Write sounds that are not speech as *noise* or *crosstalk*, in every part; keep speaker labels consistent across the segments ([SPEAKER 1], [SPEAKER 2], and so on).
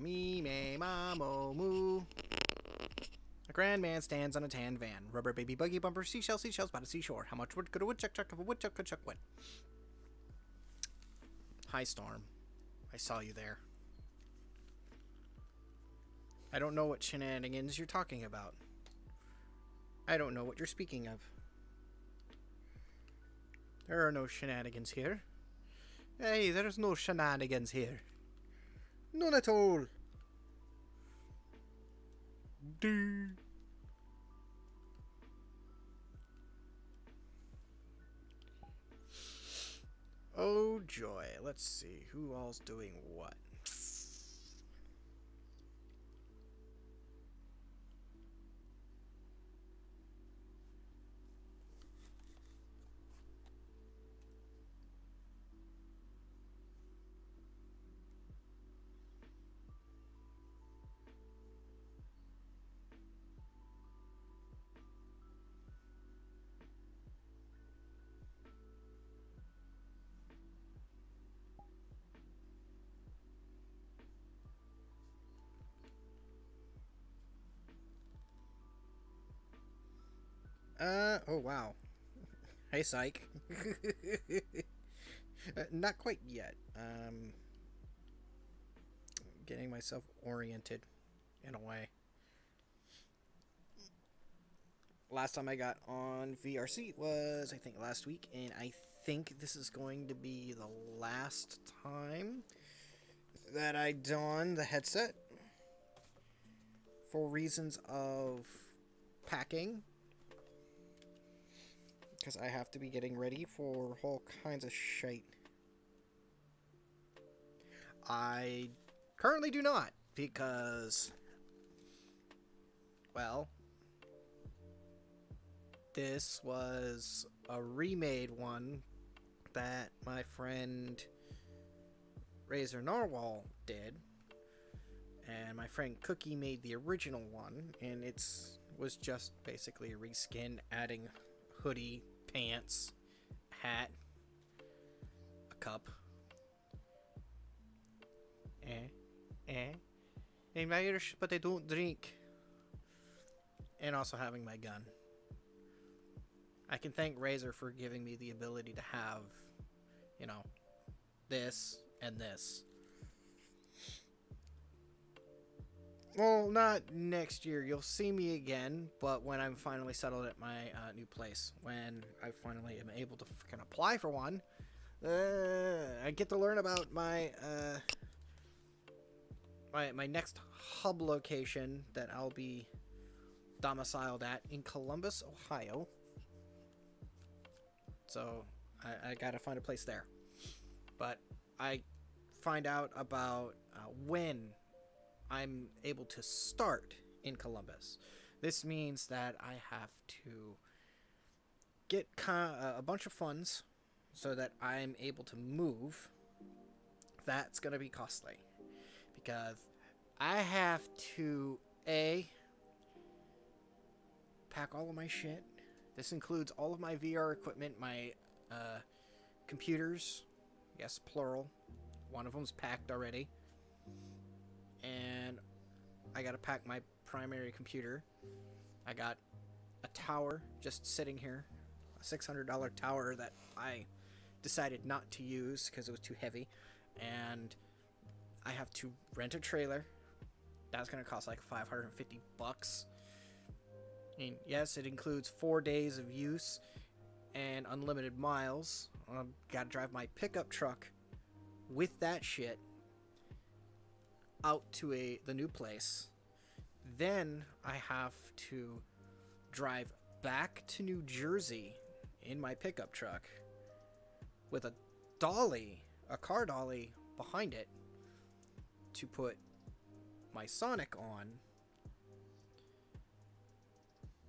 [SPEAKER 1] Me, me, mamo, moo. A grand man stands on a tan van. Rubber baby buggy bumper, seashell, seashells by the seashore. How much wood could a woodchuck chuck if a woodchuck could chuck wood? Hi, Storm. I saw you there. I don't know what shenanigans you're talking about. I don't know what you're speaking of. There are no shenanigans here. Hey, there's no shenanigans here. None at all. Oh joy. Let's see who all's doing what. Uh, oh wow. Hey, psych. *laughs* uh, not quite yet. Um, getting myself oriented in a way. Last time I got on VRC was, I think, last week, and I think this is going to be the last time that I don the headset for reasons of packing because I have to be getting ready for all kinds of shite. I currently do not, because, well, this was a remade one that my friend Razor Narwhal did. And my friend Cookie made the original one, and it's was just basically a reskin, adding hoodie, pants, hat, a cup. Eh, eh. I'm Irish, but I don't drink. And also having my gun. I can thank Razor for giving me the ability to have, you know, this and this. Well, not next year. You'll see me again, but when I'm finally settled at my uh, new place, when I finally am able to freaking apply for one, uh, I get to learn about my uh, my my next hub location that I'll be domiciled at in Columbus, Ohio. So I, I gotta find a place there, but I find out about uh, when I'm able to start in Columbus. This means that I have to get a bunch of funds so that I'm able to move. That's going to be costly because I have to A pack all of my shit. This includes all of my VR equipment, my uh, computers. Yes, plural. One of them's packed already and I gotta pack my primary computer. I got a tower just sitting here, a $600 tower that I decided not to use because it was too heavy, and I have to rent a trailer. That's gonna cost like 550 bucks. I mean, yes, it includes four days of use and unlimited miles. Um, I've got to drive my pickup truck with that shit out to a the new place. Then I have to drive back to New Jersey in my pickup truck with a dolly, a car dolly behind it to put my Sonic on.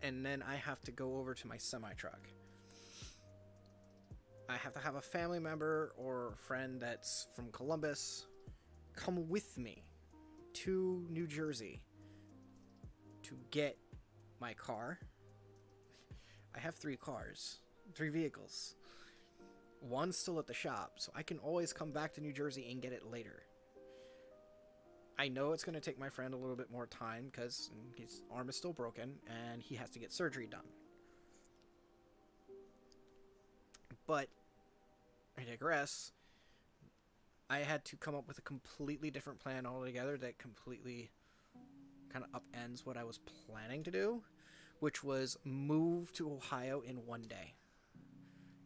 [SPEAKER 1] And then I have to go over to my semi truck. I have to have a family member or friend that's from Columbus come with me to New Jersey to get my car. I have three cars, three vehicles. One's still at the shop, so I can always come back to New Jersey and get it later. I know it's going to take my friend a little bit more time because his arm is still broken and he has to get surgery done. But I digress. I had to come up with a completely different plan altogether that completely kind of upends what I was planning to do, which was move to Ohio in one day.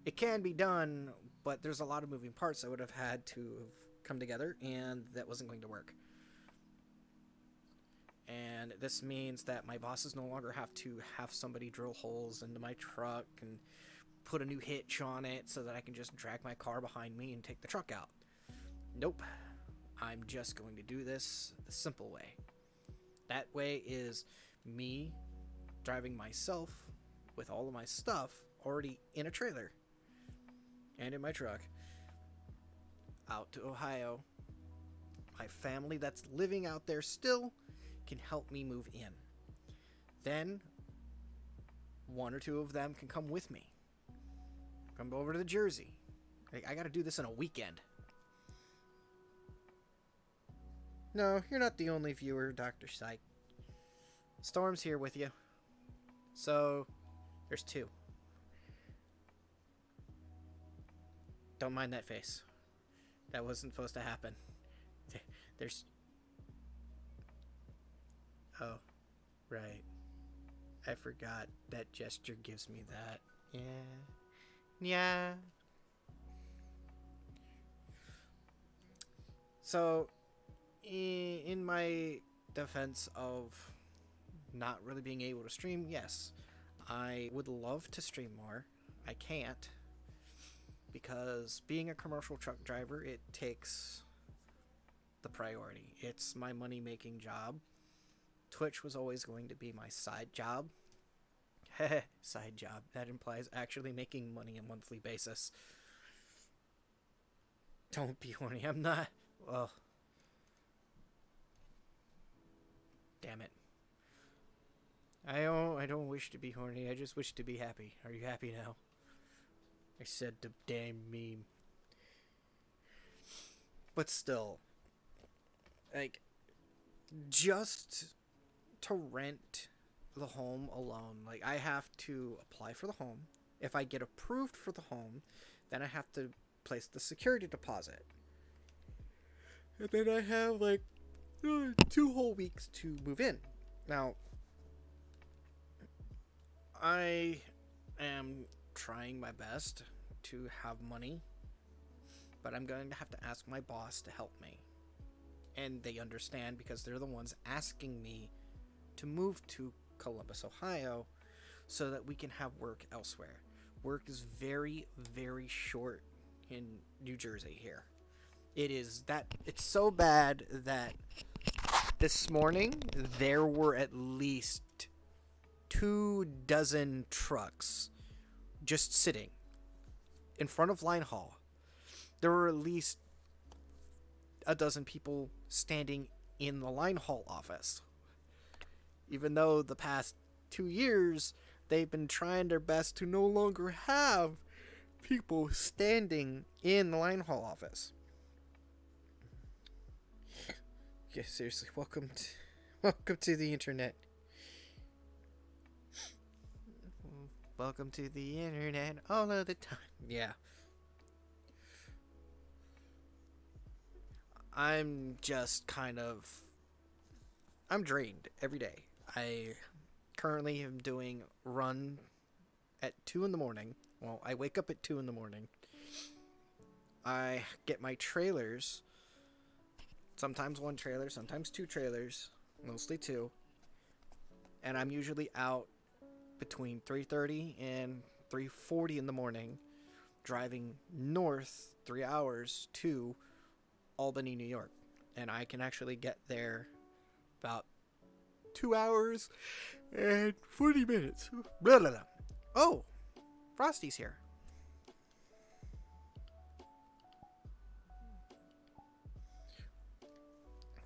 [SPEAKER 1] It can be done, but there's a lot of moving parts that would have had to have come together, and that wasn't going to work. And this means that my bosses no longer have to have somebody drill holes into my truck and put a new hitch on it so that I can just drag my car behind me and take the truck out. Nope. I'm just going to do this the simple way. That way is me driving myself with all of my stuff already in a trailer and in my truck out to Ohio. My family that's living out there still can help me move in. Then one or two of them can come with me. Come over to the Jersey. I, got to do this in a weekend. No, you're not the only viewer, Dr. Psych. Storm's here with you. So, there's two. Don't mind that face. That wasn't supposed to happen. There's... Oh, right. I forgot that gesture gives me that. Yeah. Yeah. So, in my defense of not really being able to stream, yes, I would love to stream more. I can't because being a commercial truck driver, it takes the priority. It's my money making job. Twitch was always going to be my side job. *laughs* side job. That implies actually making money on a monthly basis. Don't be horny. I'm not. Well. Damn it. I don't I don't wish to be horny. I just wish to be happy. Are you happy now? I said the damn meme. But still, like, just to rent the home alone, like, I have to apply for the home. If I get approved for the home, then I have to place the security deposit. And then I have, like, *sighs* two whole weeks to move in. Now, I am trying my best to have money, but I'm going to have to ask my boss to help me. And they understand because they're the ones asking me to move to Columbus, Ohio, so that we can have work elsewhere. Work is very, very short in New Jersey here. It is that it's so bad that this morning there were at least two dozen trucks just sitting in front of Linehaul. There were at least a dozen people standing in the Linehaul office. Even though the past two years they've been trying their best to no longer have people standing in the Linehaul office. Yeah, seriously, welcome to *laughs* welcome to the internet. Welcome to the internet all of the time. Yeah. I'm just kind of. I'm drained every day. I currently am doing run at 2 in the morning. Well, I wake up at 2 in the morning. I get my trailers. Sometimes one trailer, sometimes two trailers, mostly two. And I'm usually out between 3:30 and 3:40 in the morning driving north 3 hours to Albany, New York. And I can actually get there about 2 hours and 40 minutes. Blah, blah, blah. Oh, Frosty's here.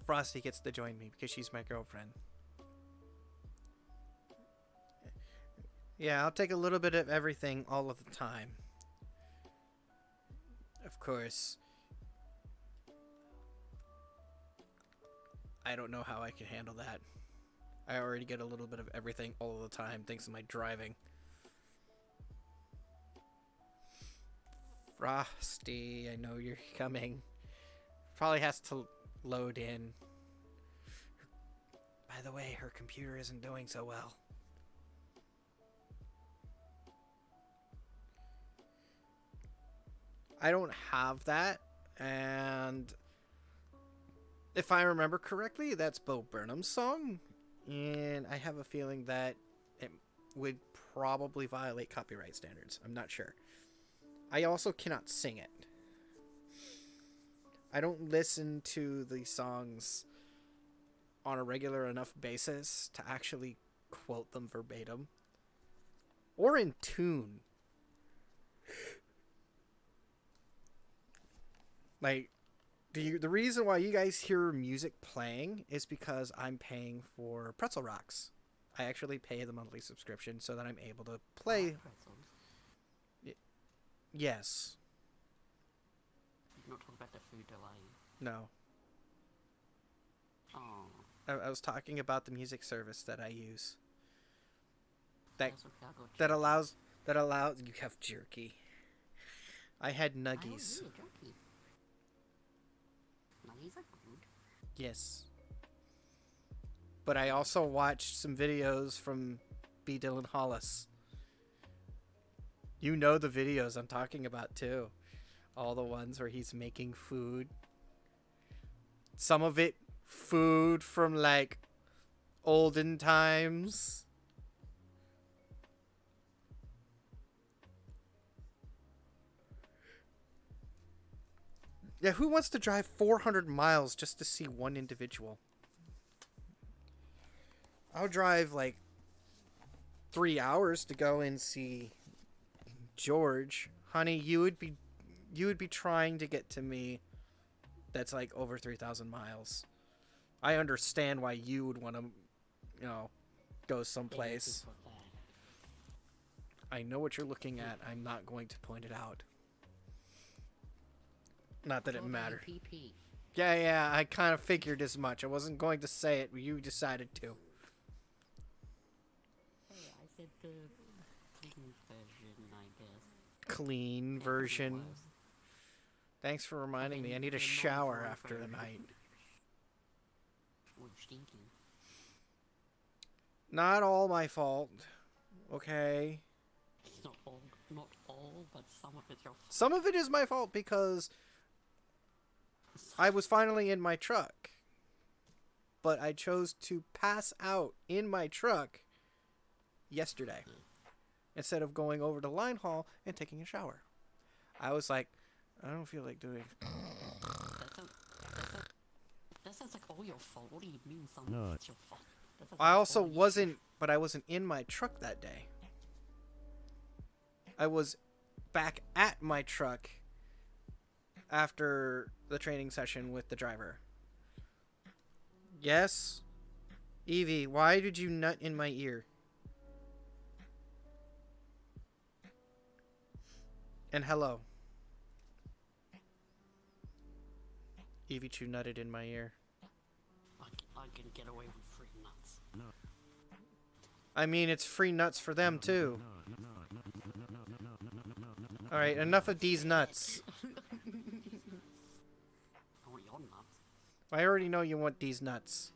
[SPEAKER 1] Frosty gets to join me because she's my girlfriend. Yeah, I'll take a little bit of everything all of the time. of course, I don't know how I can handle that. I already get a little bit of everything all the time thanks to my driving. Frosty, I know you're coming. Probably has to load in. By the way, her computer isn't doing so well. I don't have that, and if I remember correctly, that's Bo Burnham's song, and I have a feeling that it would probably violate copyright standards. I'm not sure. I also cannot sing it. I don't listen to the songs on a regular enough basis to actually quote them verbatim or in tune. Like the the reason why you guys hear music playing is because I'm paying for Pretzel Rocks. I actually pay the monthly subscription so that I'm able to play.
[SPEAKER 2] Ah, pretzels.
[SPEAKER 1] Yes.
[SPEAKER 2] You're not talking about the food delay.
[SPEAKER 1] No.
[SPEAKER 2] Oh.
[SPEAKER 1] I, I was talking about the music service that I use. That
[SPEAKER 2] okay, I
[SPEAKER 1] that allows that allows you have jerky. I had
[SPEAKER 2] I
[SPEAKER 1] nuggies.
[SPEAKER 2] really jerky. Nuggies are good.
[SPEAKER 1] Yes. But I also watched some videos from B. Dylan Hollis. You know the videos I'm talking about too. All the ones where he's making food. Some of it food from like olden times. Yeah, who wants to drive 400 miles just to see one individual? I'll drive like three hours to go and see George. Honey, you would be you would be trying to get to me that's like over 3,000 miles. I understand why you would want to, you know, go someplace.
[SPEAKER 2] you for that.
[SPEAKER 1] I know what you're looking at. I'm not going to point it out. Not that it mattered. Yeah, yeah, I kind of figured as much. I wasn't going to say it, but you decided to.
[SPEAKER 2] Oh, hey, I said the clean version, I guess.
[SPEAKER 1] Clean
[SPEAKER 2] That could be
[SPEAKER 1] version. Thanks for reminding me. I need a shower after the night. Not all my fault. Okay.
[SPEAKER 2] Not all, not all, but some of it's your fault.
[SPEAKER 1] Some of it is my fault because I was finally in my truck. But I chose to pass out in my truck yesterday hmm. instead of going over to Linehaul and taking a shower. I was like, I don't feel like doing
[SPEAKER 2] That sounds, that sounds, that sounds like all your fault. What do you mean some
[SPEAKER 3] No.
[SPEAKER 2] it's your fault?
[SPEAKER 1] I also wasn't, but I wasn't in my truck that day. I was back at my truck after the training session with the driver. Yes? Evie, why did you nut in my ear? And hello. Evie Chu nutted in my ear.
[SPEAKER 2] I, I can get away with free nuts.
[SPEAKER 1] I mean, it's free nuts for them too. All right, enough of these nuts.
[SPEAKER 2] I want your nuts.
[SPEAKER 1] I already know you want these nuts.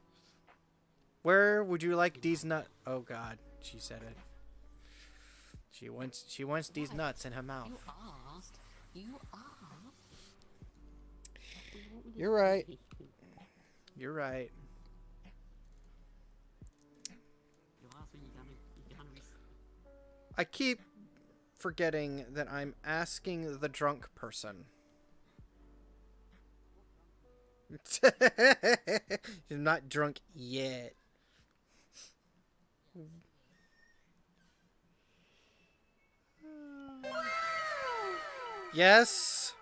[SPEAKER 1] Where would you like these nut? Oh God, she said it. She wants she wants these nuts in her mouth.
[SPEAKER 2] You asked. You. What do you want me to
[SPEAKER 1] You're right. You're right. I keep forgetting that I'm asking the drunk person. *laughs* She's not drunk yet. Yes.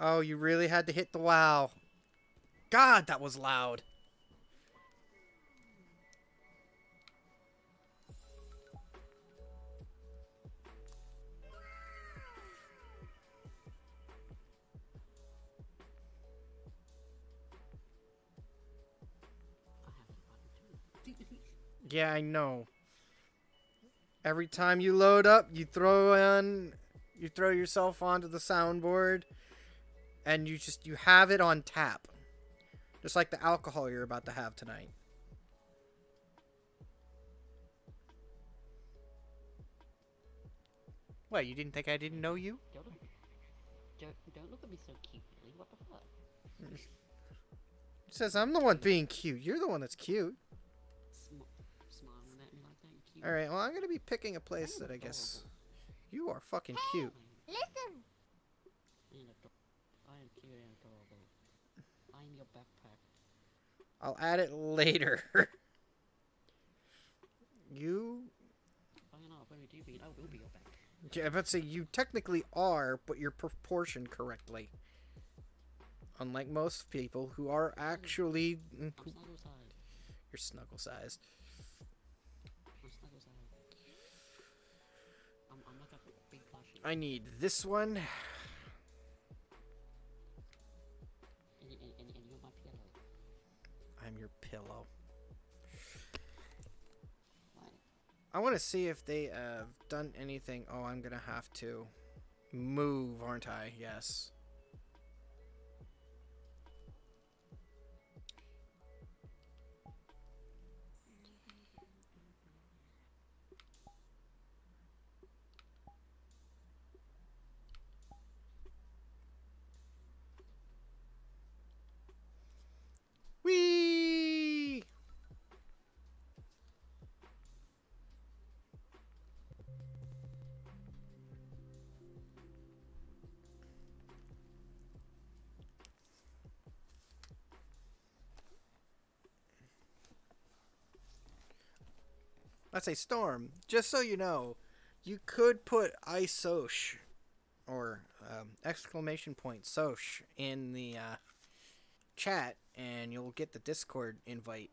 [SPEAKER 1] Oh, you really had to hit the wow. God, that was loud. Yeah, I know. Every time you load up, you throw in you throw yourself onto the soundboard and you just you have it on tap, just like the alcohol you're about to have tonight. What? You didn't think I didn't know you?
[SPEAKER 2] Don't look, don't, don't look at me so cute, Billy. What the fuck?
[SPEAKER 1] It says I'm the one being cute. You're the one that's cute.
[SPEAKER 2] Sm- smiling at me like that, cute.
[SPEAKER 1] All right. Well, I'm gonna be picking a place that I guess you are fucking cute.
[SPEAKER 3] Listen,
[SPEAKER 2] I am, ador- I am cute and adorable. I am your backpack.
[SPEAKER 1] I'll add it later. *laughs* you
[SPEAKER 2] I know, when we do be, I will be your back.
[SPEAKER 1] Yeah, I'm about to say you technically are, but you're proportioned correctly. Unlike most people who are actually mm,
[SPEAKER 2] I'm snuggle
[SPEAKER 1] you're snuggle sized.
[SPEAKER 2] I'm snuggle side. I'm, I'm like a big plushie.
[SPEAKER 1] I need this one. I'm your pillow. I want to see if they have done anything. Oh, I'm gonna have to move, aren't I? Yes. Whee! That's a storm. Just so you know, you could put isosh or um, exclamation point sosh in the uh, chat, and you'll get the Discord invite.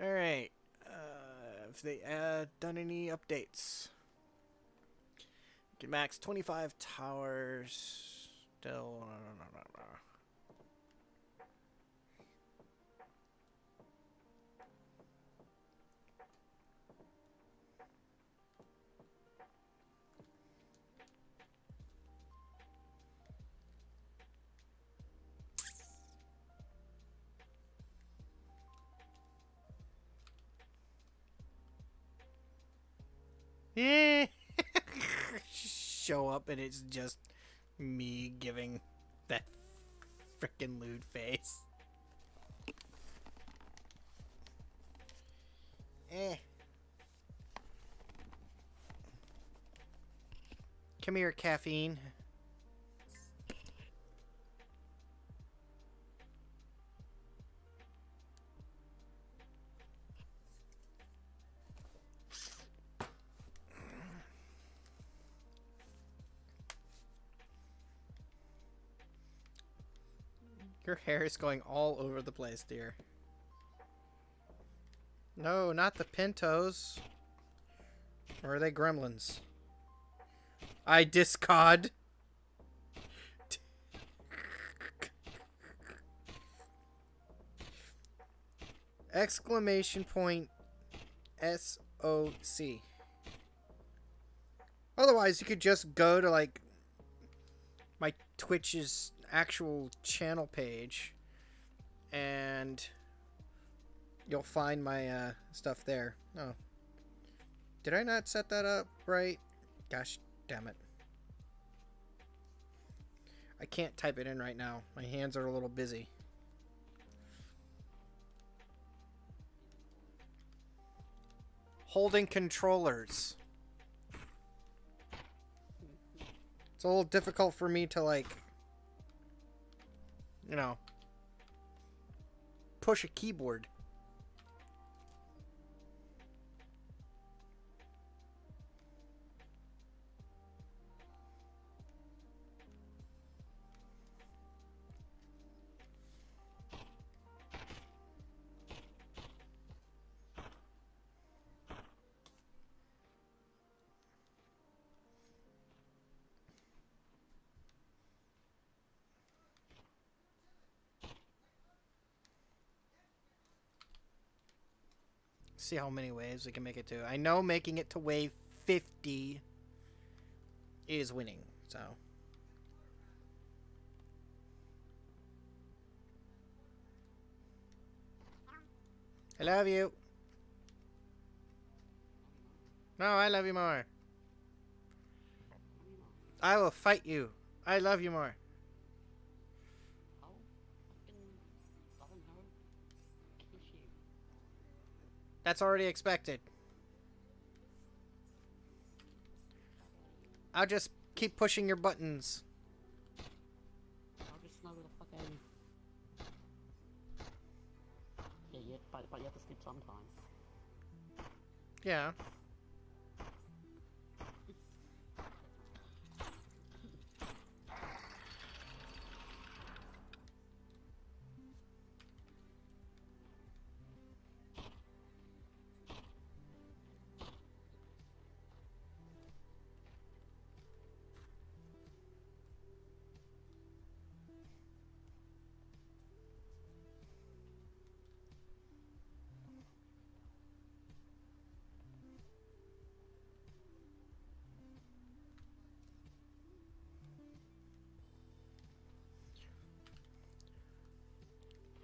[SPEAKER 1] All right. Uh, if they uh, done any updates, get max twenty five towers. Still. *laughs* Show up and it's just me giving that freaking lewd face. Eh. Come here, caffeine. Your hair is going all over the place, dear. No, not the Pintos. Or are they gremlins? I discard. Exclamation point S O C. Otherwise, you could just go to like my Twitch's actual channel page and you'll find my uh, stuff there. Oh. Did I not set that up right? Gosh damn it. I can't type it in right now. My hands are a little busy. Holding controllers. It's a little difficult for me to like you know push a keyboard. See how many waves we can make it to. I know making it to wave 50 is winning, so. I love you. No, I love you more. I will fight you. I love you more. That's already expected. I'll just keep pushing your buttons.
[SPEAKER 2] I'll just know where the fuck I am. Yeah, yeah, but, but you have to sleep sometime.
[SPEAKER 1] Yeah.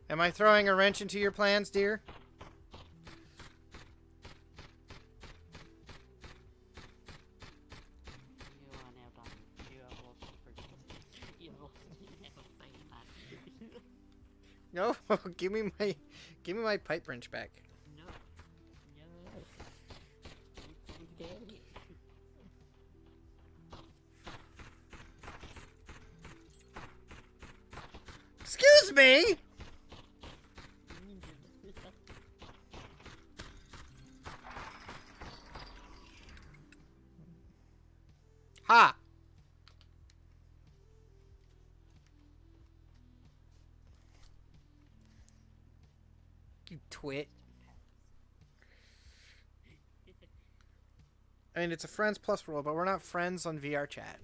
[SPEAKER 1] Am I throwing a wrench into your plans, dear?
[SPEAKER 2] You are now done. You have lost the first You have lost you never say that.
[SPEAKER 1] No, *laughs* give me my give me my pipe wrench back.
[SPEAKER 2] no. No. I'm dead.
[SPEAKER 1] Excuse me. You twit. I mean, it's a friends plus rule, but we're not friends on VR chat.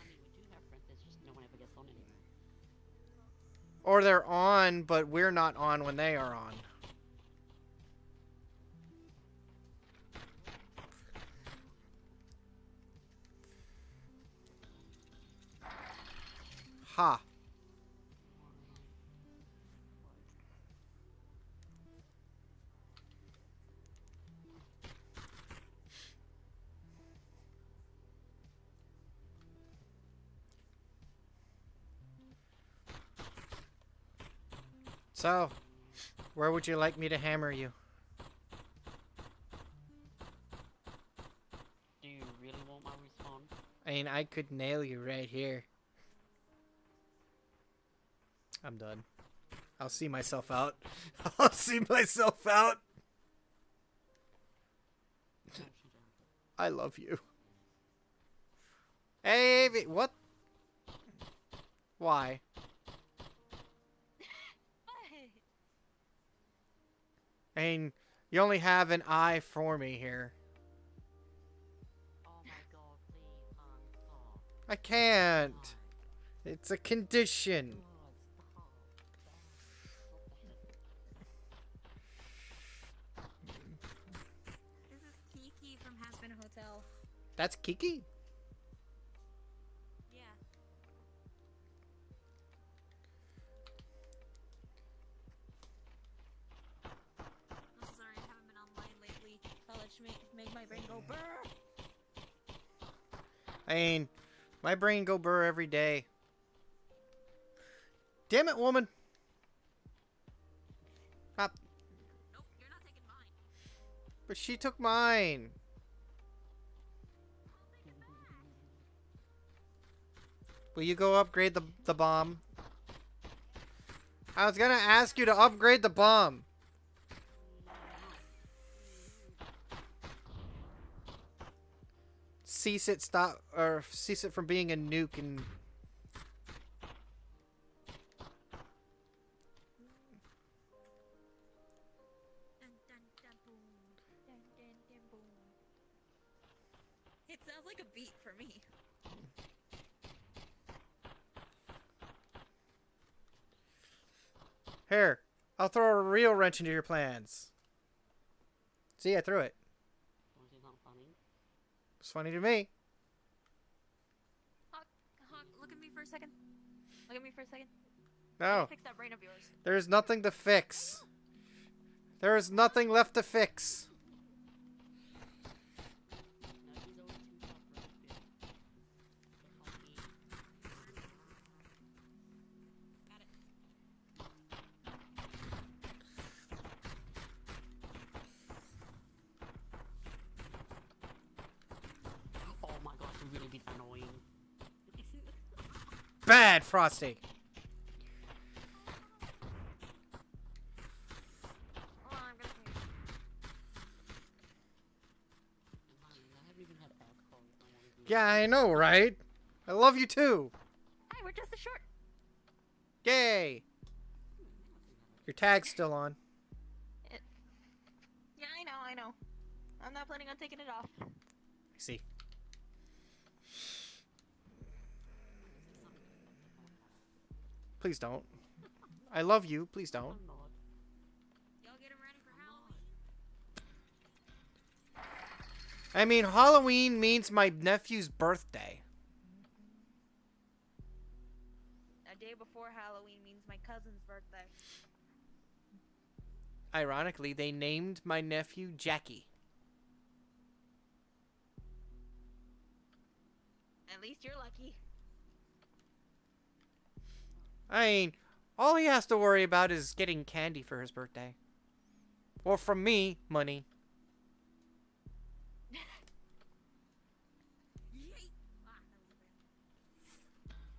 [SPEAKER 2] I mean, we do have friends, it's just no one ever gets on anymore.
[SPEAKER 1] Or they're on, but we're not on when they are on. Ha. So, where would you like me to hammer you?
[SPEAKER 2] Do you really want my response?
[SPEAKER 1] I mean, I could nail you right here. I'm done. I'll see myself out. *laughs* I'll see myself out. I love you. Hey, what? Why? I mean, you only have an eye for me here.
[SPEAKER 2] Oh my god, please, um,
[SPEAKER 1] I can't. It's a condition.
[SPEAKER 2] God, stop. Stop. Stop
[SPEAKER 3] This is Kiki from Hazbin Hotel.
[SPEAKER 1] That's Kiki?
[SPEAKER 3] I
[SPEAKER 1] mean, my brain go burr every day. Damn it, woman. Stop.
[SPEAKER 3] Nope, you're not taking mine.
[SPEAKER 1] But she took mine. Will you go upgrade the, the bomb? I was gonna ask you to upgrade the bomb. Cease it stop or cease it from being a nuke and
[SPEAKER 3] Dun, dun, dun, boom. Dun, dun, dun, boom. It sounds like a beat for me.
[SPEAKER 1] Here, I'll throw a real wrench into your plans. See, I threw it.
[SPEAKER 2] Was it not funny?
[SPEAKER 1] It's funny to me.
[SPEAKER 3] Hawk, Hawk, look at me for a second. Look at me for a second.
[SPEAKER 1] No,
[SPEAKER 3] Fix that brain of yours.
[SPEAKER 1] there's nothing to fix. There is nothing left to fix.
[SPEAKER 2] Wanna do
[SPEAKER 1] Yeah, I know, right? I love you too.
[SPEAKER 3] Hi, we're just a short.
[SPEAKER 1] Yay. Your tag's still on.
[SPEAKER 3] It... Yeah, I know, I know. I'm not planning on taking it off.
[SPEAKER 1] I see. Please don't. I love you. Please don't.
[SPEAKER 2] I'm not.
[SPEAKER 3] Y'all get him ready for
[SPEAKER 2] I'm
[SPEAKER 3] Halloween?
[SPEAKER 2] not.
[SPEAKER 1] I mean, Halloween means my nephew's birthday.
[SPEAKER 3] A day before Halloween means my cousin's birthday.
[SPEAKER 1] Ironically, they named my nephew Jackie.
[SPEAKER 3] At least you're lucky.
[SPEAKER 1] I mean, all he has to worry about is getting candy for his birthday. Or from me, money.
[SPEAKER 3] Yeet! That was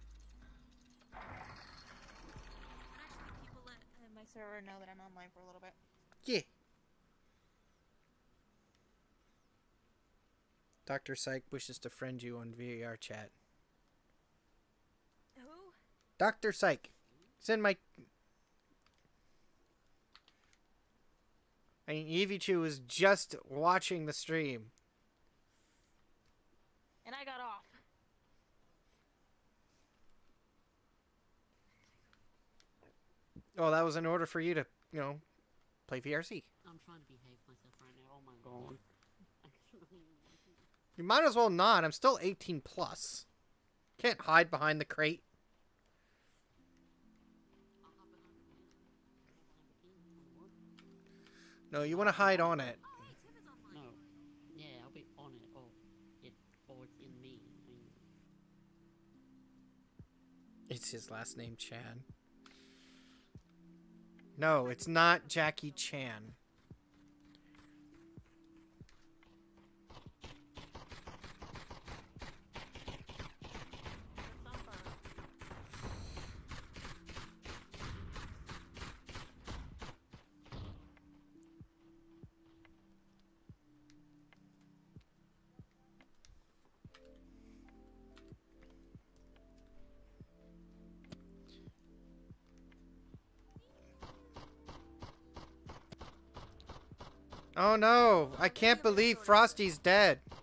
[SPEAKER 3] a bad. Actually, people let my server know that I'm online for a little bit.
[SPEAKER 1] Yeah. Dr. Psych wishes to friend you on VAR chat.
[SPEAKER 3] Who?
[SPEAKER 1] Dr. Psych. Send my. I mean, Evie Chu was just watching the stream.
[SPEAKER 3] And I got off.
[SPEAKER 1] Oh, that was in order for you to, you know, play VRC.
[SPEAKER 2] I'm trying to behave myself right now. Oh my god. *laughs*
[SPEAKER 1] You might as well not. I'm still 18 plus. Can't hide behind the crate. No, you want to hide on it.
[SPEAKER 3] Oh, wait, Tim is online.
[SPEAKER 2] No. Yeah, I'll be on it. Or it, or it's in me. I mean,
[SPEAKER 1] It's his last name, Chan. No, it's not Jackie Chan. Oh no, I can't believe Frosty's dead.
[SPEAKER 2] no,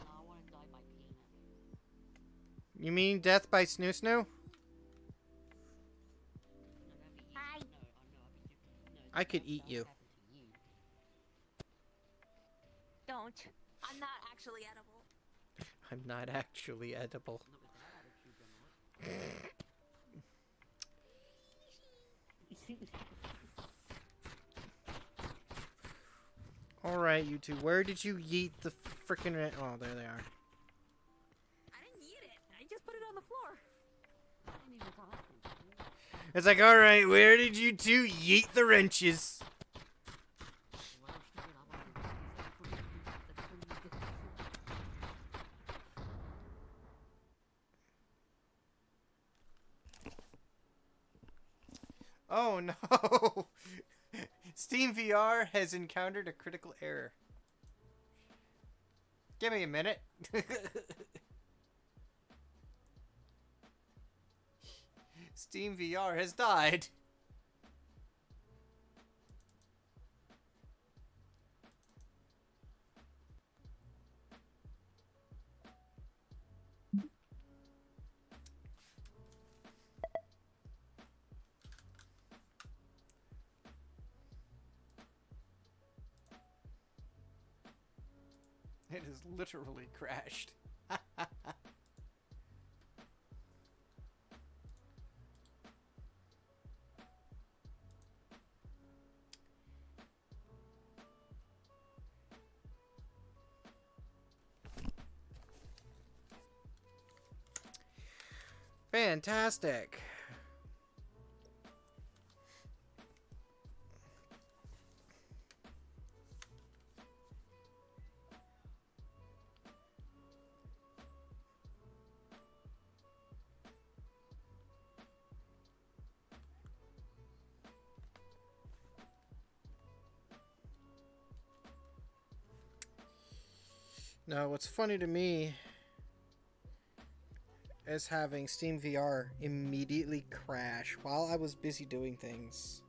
[SPEAKER 2] I want to die by peanut.
[SPEAKER 1] You mean death by Snoo Snoo?
[SPEAKER 2] No, that'd be you.
[SPEAKER 3] Hi.
[SPEAKER 2] I know. I'd be too. No,
[SPEAKER 1] I could eat you.
[SPEAKER 2] you.
[SPEAKER 3] Don't. I'm not actually edible.
[SPEAKER 1] I'm not actually edible. *laughs*
[SPEAKER 2] Not with that attitude, you're not.
[SPEAKER 1] Alright, you two, where did you yeet the freaking... Oh, there they are.
[SPEAKER 3] I didn't eat it. I just put it on the floor.
[SPEAKER 2] I didn't even talk to.
[SPEAKER 1] It's like, alright, where did you two yeet the wrenches?
[SPEAKER 2] Well, stupid, I wanted to do something for you. That's what you did.
[SPEAKER 1] Oh *laughs* no! Steam VR has encountered a critical error. Give me a minute. *laughs* Steam VR has died. Has literally crashed. *laughs* Fantastic. Now, what's funny to me is having Steam VR immediately crash while I was busy doing things.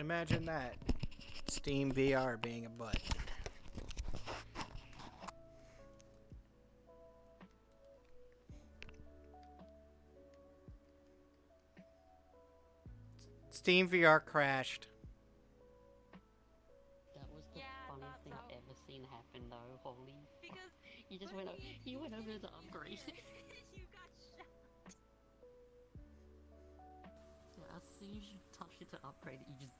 [SPEAKER 1] Imagine that. Steam VR being a butt. Steam VR crashed.
[SPEAKER 2] That was the
[SPEAKER 3] Yeah,
[SPEAKER 2] funniest
[SPEAKER 3] thought
[SPEAKER 2] thing I've ever seen happen though. Holy *laughs*
[SPEAKER 3] Because
[SPEAKER 2] You just went o- you went over to upgrade. *laughs*
[SPEAKER 3] you got shot.
[SPEAKER 2] yeah, as soon as you touched it to upgrade it, you just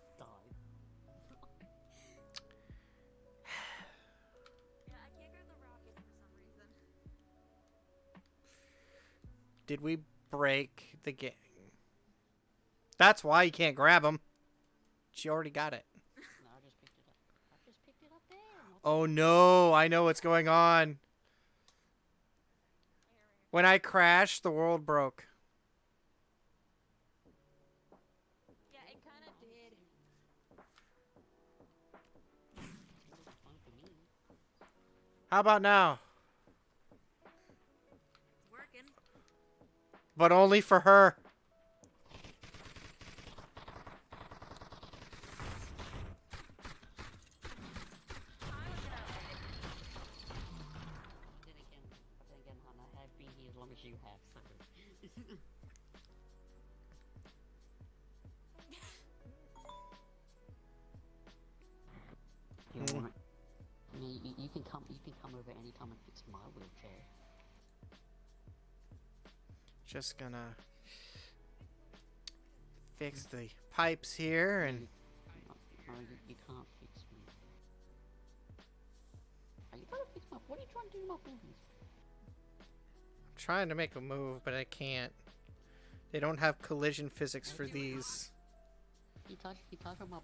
[SPEAKER 1] Did we break the game? That's why you can't grab him. She already got it.
[SPEAKER 2] No, I just picked it up. I just picked it up there.
[SPEAKER 1] Oh no, I know what's going on. When I crashed, the world broke.
[SPEAKER 3] Yeah, it kind of did.
[SPEAKER 2] the- it was fun for me.
[SPEAKER 1] How about now? But only for her. Just gonna fix the pipes here and
[SPEAKER 2] you, can't fix me. Are you trying to fix my? What are you trying to do to my?
[SPEAKER 1] I'm trying to make a move, but I can't. They don't have collision physics for these.
[SPEAKER 2] You touch. You touch on my.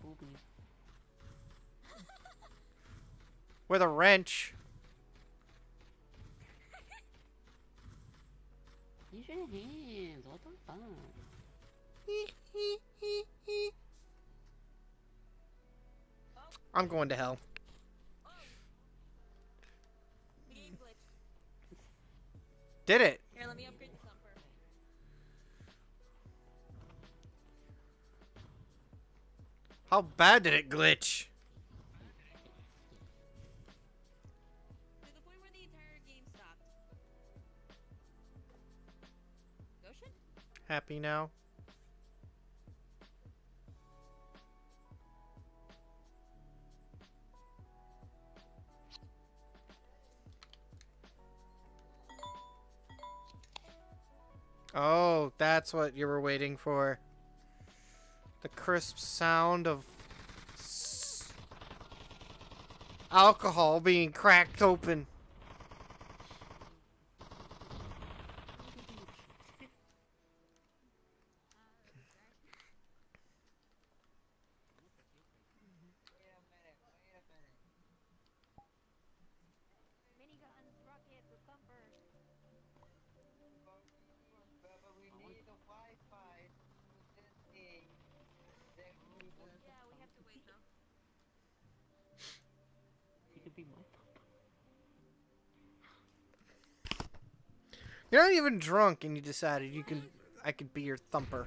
[SPEAKER 1] With a wrench.
[SPEAKER 2] Use your hands. What the fuck?
[SPEAKER 1] I'm going to hell.
[SPEAKER 3] The game glitched.
[SPEAKER 1] Did it?
[SPEAKER 3] Here, let me upgrade the thumper.
[SPEAKER 1] How bad did it glitch? happy now? Oh, that's what you were waiting for. The crisp sound of alcohol being cracked open. Not even drunk and you decided you can I could be your thumper.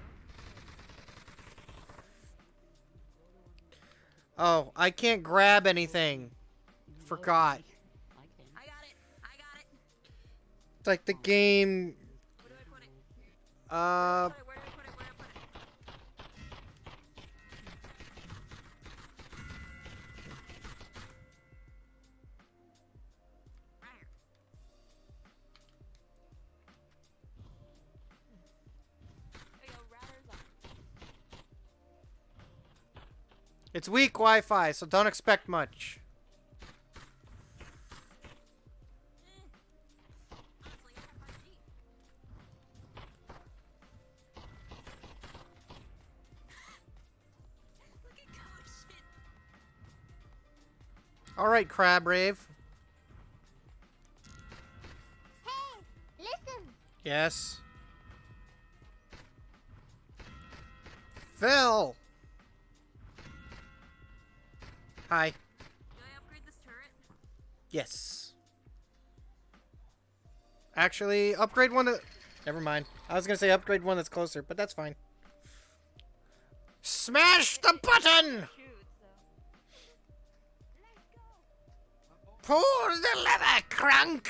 [SPEAKER 1] Oh, I can't grab anything. Forgot.
[SPEAKER 2] I
[SPEAKER 3] got it. I got it.
[SPEAKER 1] It's like the game uh it's weak Wi-Fi, so don't expect much.
[SPEAKER 3] Honestly, I have 5G. Look at Coach shit.
[SPEAKER 1] All right, Crab Rave.
[SPEAKER 3] Hey, listen.
[SPEAKER 1] Yes. Phil. Hi.
[SPEAKER 3] Do I upgrade this turret?
[SPEAKER 1] Yes. Actually, upgrade one that. Never mind. I was gonna say upgrade one that's closer, but that's fine. Smash the button!
[SPEAKER 3] Shoot, so. Let's go.
[SPEAKER 1] Pull the lever, crank!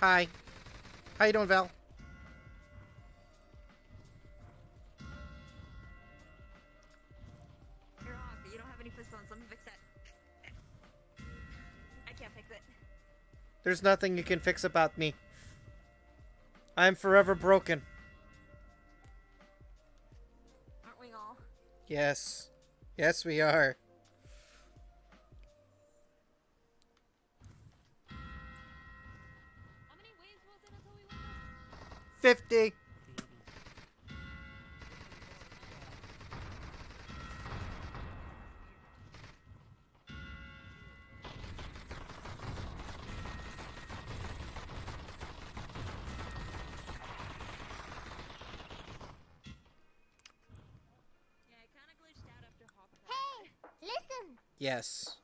[SPEAKER 1] Hi. How you doing, Val? There's nothing you can fix about me. I'm forever broken.
[SPEAKER 3] Aren't we all?
[SPEAKER 1] Yes. Yes, we are.
[SPEAKER 3] How many waves was it until we won this?
[SPEAKER 1] 50.
[SPEAKER 3] Yeah, I kind of glitched out after hopping. Hey, listen.
[SPEAKER 1] Yes.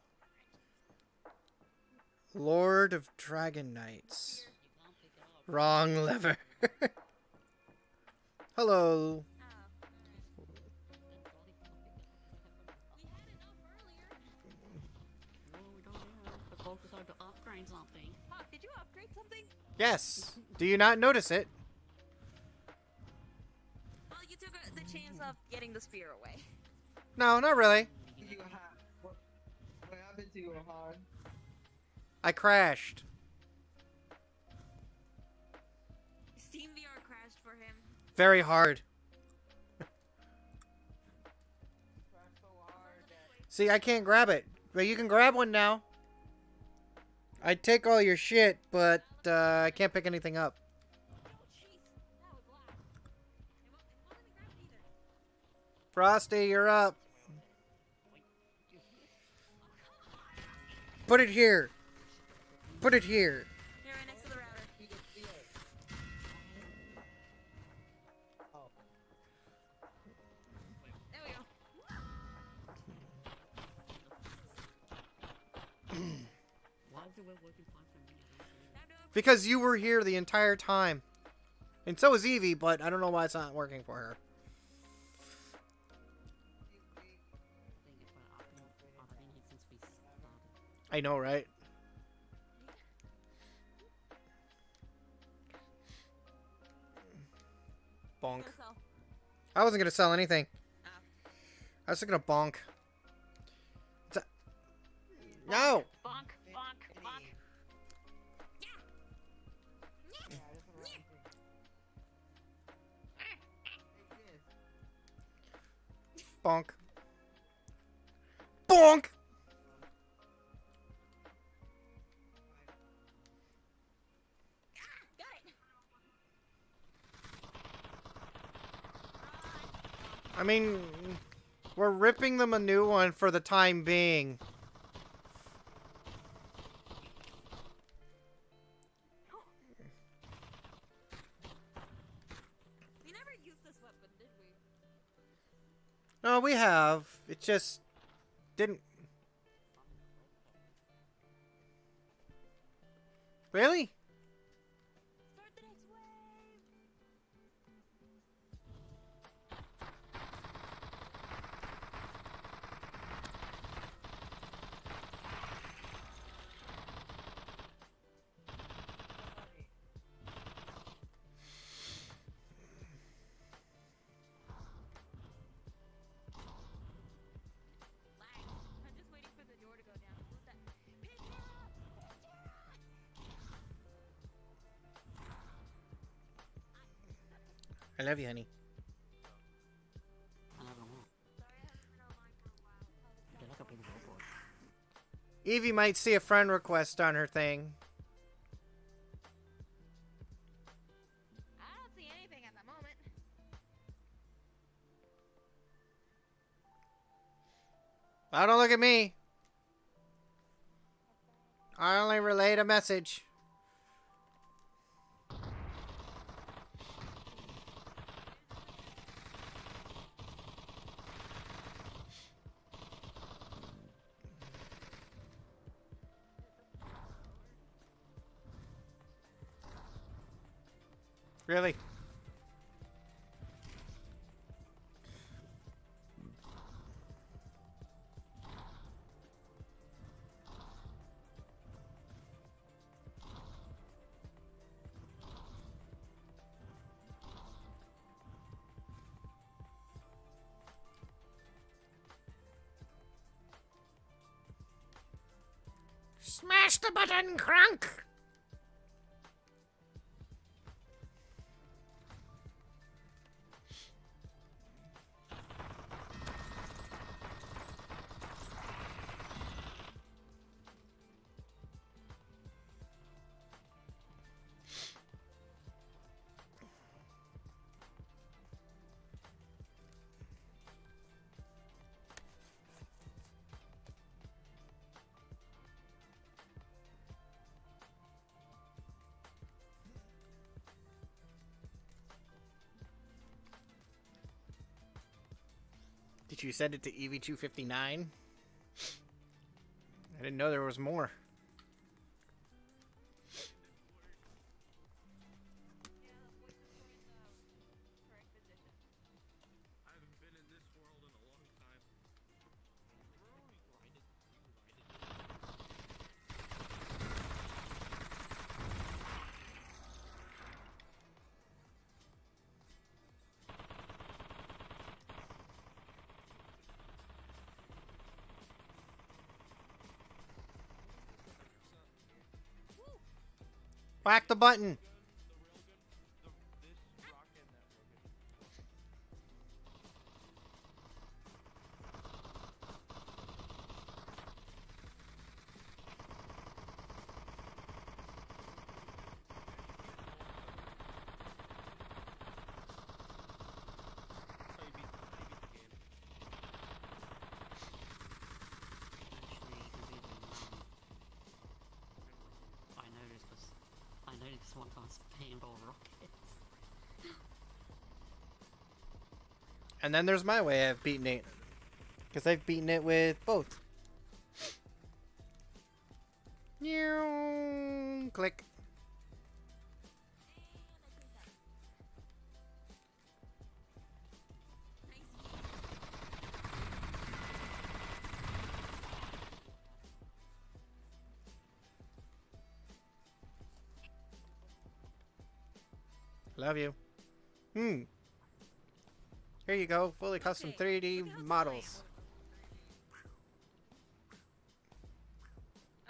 [SPEAKER 1] Lord of Dragon Knights.
[SPEAKER 2] You can't pick it up.
[SPEAKER 1] Wrong lever. *laughs* Hello.
[SPEAKER 2] Then Charlie can't pick it up.
[SPEAKER 3] we had enough earlier.
[SPEAKER 2] No, we don't have. The focus are to upgrade something.
[SPEAKER 3] Did you upgrade something?
[SPEAKER 1] Yes. Do you not notice it?
[SPEAKER 3] Well, you took the chance of getting the spear away.
[SPEAKER 1] No, not really.
[SPEAKER 4] You ha- what, what happened to you, Han?
[SPEAKER 1] I crashed.
[SPEAKER 3] Steam VR crashed for him.
[SPEAKER 1] Very hard.
[SPEAKER 4] So hard that
[SPEAKER 1] See, I can't grab it. But you can grab one now. I'd take all your shit, but uh, I can't pick anything up. Frosty, you're That Put it here. Put it here.
[SPEAKER 3] Here, right next to the router.
[SPEAKER 4] he gets here. Oh,
[SPEAKER 3] There we go.
[SPEAKER 2] Why is it working fine for me?
[SPEAKER 3] Time to upgrade.
[SPEAKER 1] Because you were here the entire time. And so is Evie, but I don't know why it's not working for her.
[SPEAKER 2] I
[SPEAKER 1] know, right? Bonk. I wasn't gonna sell anything.
[SPEAKER 3] Oh.
[SPEAKER 1] I was just gonna bonk. A... bonk no!
[SPEAKER 3] Bonk, bonk, bonk.
[SPEAKER 1] Bonk. Bonk! I mean, we're ripping them a new one for the time being.
[SPEAKER 3] We never used this weapon, did we?
[SPEAKER 1] No, we have. It just didn't. Really? Like love you, honey. Evie might see a friend request on her thing.
[SPEAKER 3] I don't see anything at the moment.
[SPEAKER 1] I don't look at me. I only relayed a message. Really? Smash the button, Crunk! You send it to E EV259? I didn't know there was more. Whack the button!
[SPEAKER 5] And
[SPEAKER 1] then there's my way of beating it. Because I've beaten it with both. Click. Love you you go, fully custom 3D models.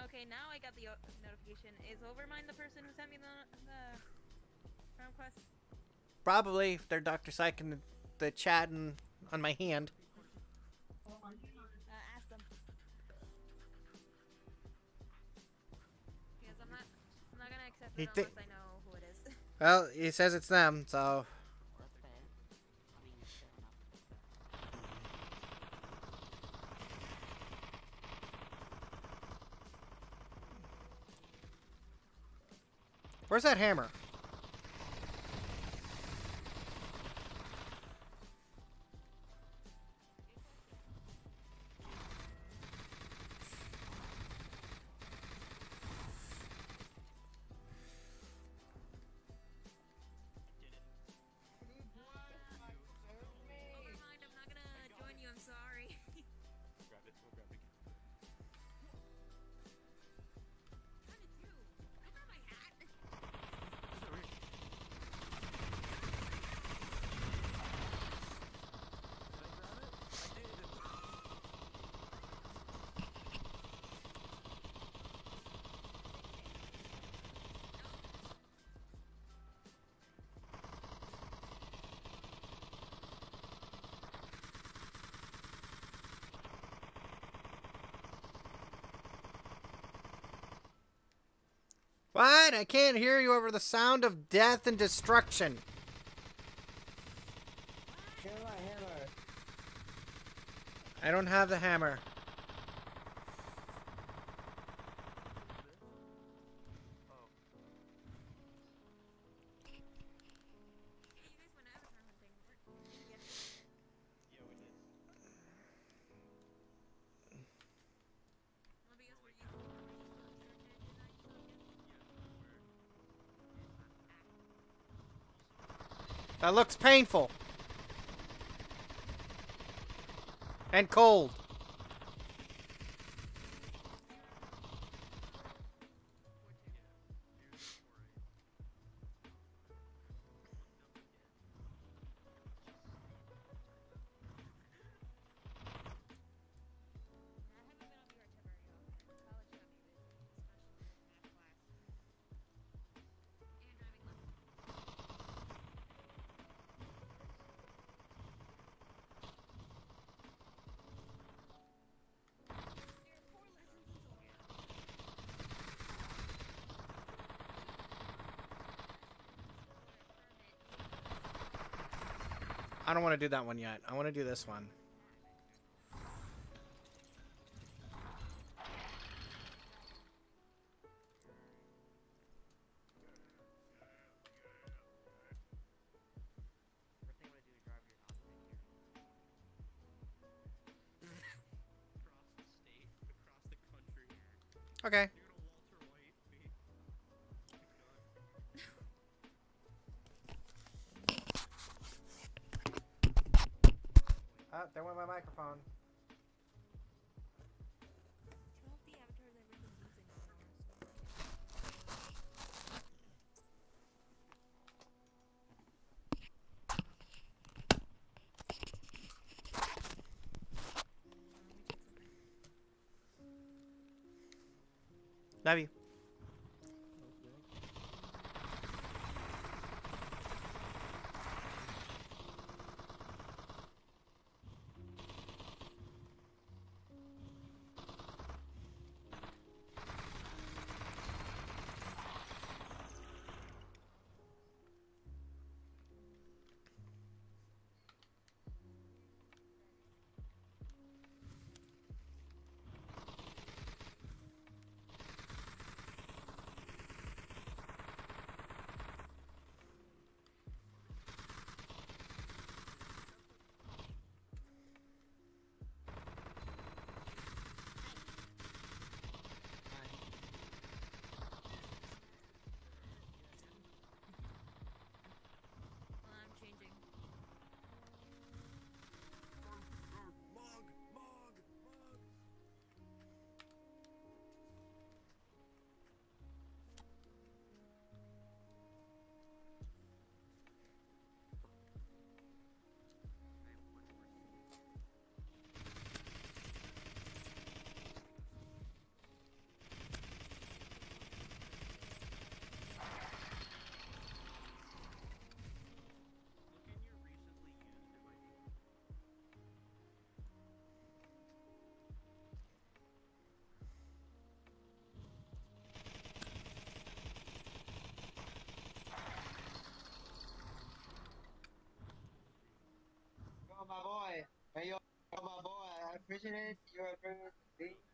[SPEAKER 3] Okay, now I got the uh, notification. Is Overmind the person who sent me the, the?
[SPEAKER 1] Probably. They're Dr. Psych in the, the chat and on my hand.
[SPEAKER 3] Uh,
[SPEAKER 1] ask
[SPEAKER 3] them.
[SPEAKER 1] Because I'm not, I'm not gonna accept it unless I know who it is. *laughs*
[SPEAKER 3] Well, he says it's them, so... Where's that hammer? What? I can't hear you over the sound of death and destruction. I don't have the hammer. That looks painful. And cold.
[SPEAKER 1] I
[SPEAKER 3] don't want to do that one yet. I want to do this one. Love you.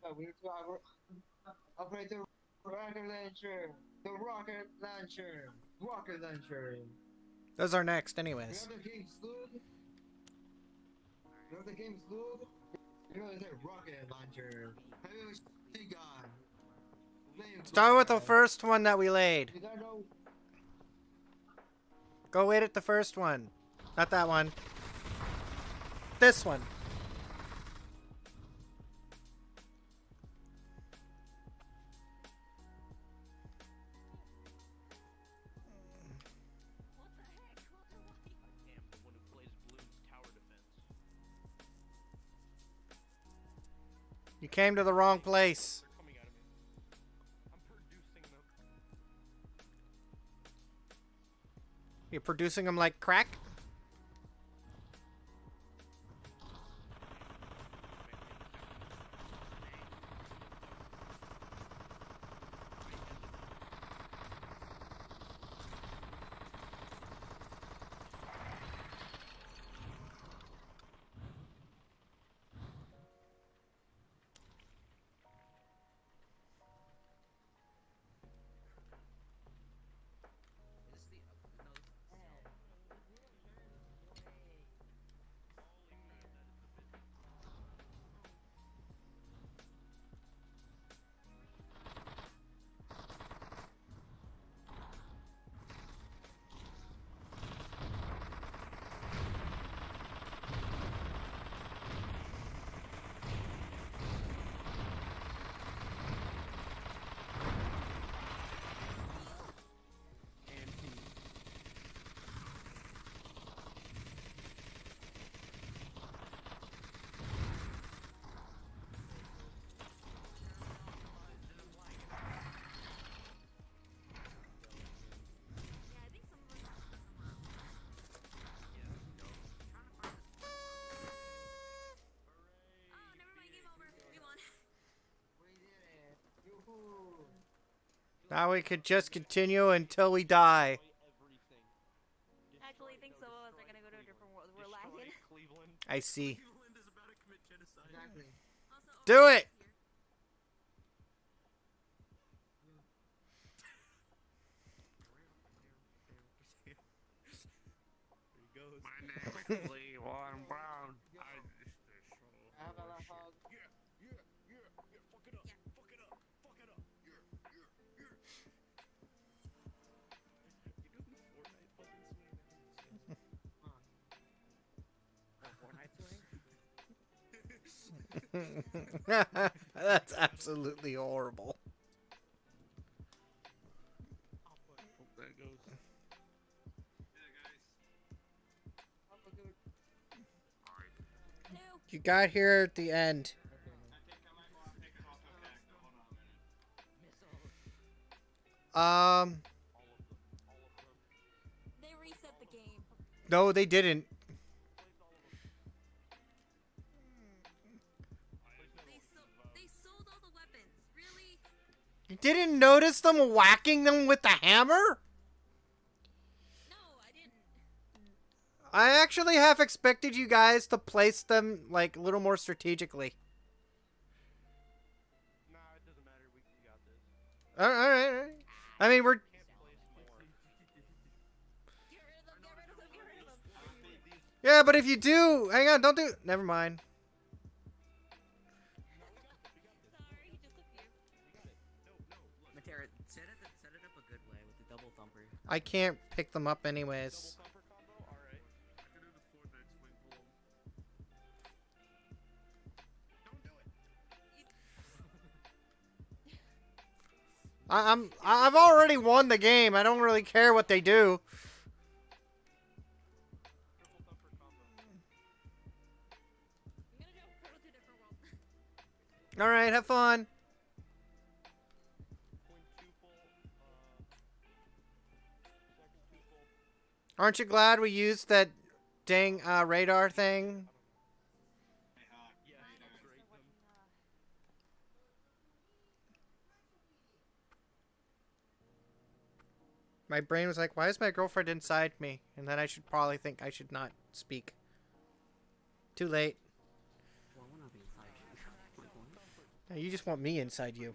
[SPEAKER 4] But we need to oper- operate the rocket launcher. The rocket launcher. Rocket launcher.
[SPEAKER 1] Those are next,
[SPEAKER 4] You
[SPEAKER 1] anyways.
[SPEAKER 4] know the game Slug? You know the game Slug? You know a rocket launcher. Have you seen God?
[SPEAKER 1] Start with the first one that we laid.
[SPEAKER 4] You.
[SPEAKER 1] Go wait at the first one. Not that one. This one. Came to the wrong place. You're producing them like crack? Now we could just continue until we die.
[SPEAKER 3] Actually, I think some of us are gonna go to a different world. We're lagging.
[SPEAKER 1] I see.
[SPEAKER 5] Cleveland is about to commit genocide.
[SPEAKER 4] Exactly.
[SPEAKER 1] Do it! *laughs* absolutely horrible.
[SPEAKER 5] There it goes.
[SPEAKER 3] Two.
[SPEAKER 1] You got here at the end. Um,
[SPEAKER 3] They reset the game.
[SPEAKER 1] no, they didn't. Notice them whacking them with the hammer?
[SPEAKER 3] No, I didn't.
[SPEAKER 1] I actually half expected you guys to place them like a little more strategically.
[SPEAKER 5] Nah, it doesn't matter. We, got this.
[SPEAKER 1] All right, all right. I mean, we're yeah, but if you do, hang on, don't do. Never mind. I can't pick them up anyways. I'm I've already won the game. I don't really care what they do. All right, have fun. Aren't you glad we used that dang uh, radar thing? My brain was like, why is my girlfriend inside me? And then I should probably think I should not speak. Too late.
[SPEAKER 6] Now you just want me inside you.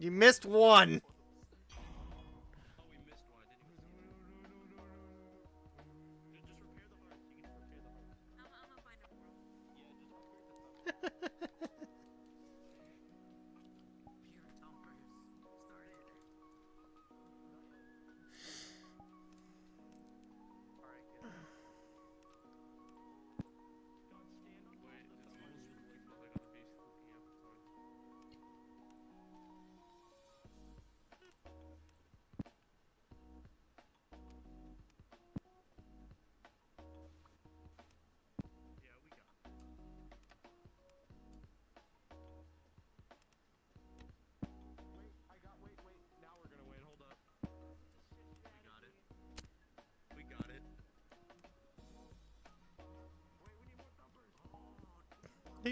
[SPEAKER 2] You
[SPEAKER 6] missed one.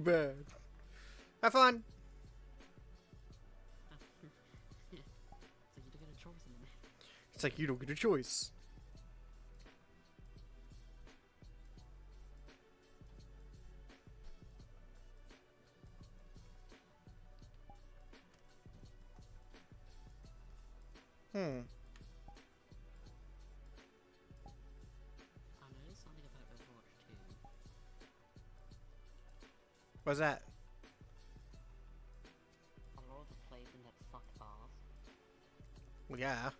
[SPEAKER 6] too bad. Have fun. It's like you don't get a choice. Hmm. What's that?
[SPEAKER 2] A in that.
[SPEAKER 6] Well, yeah.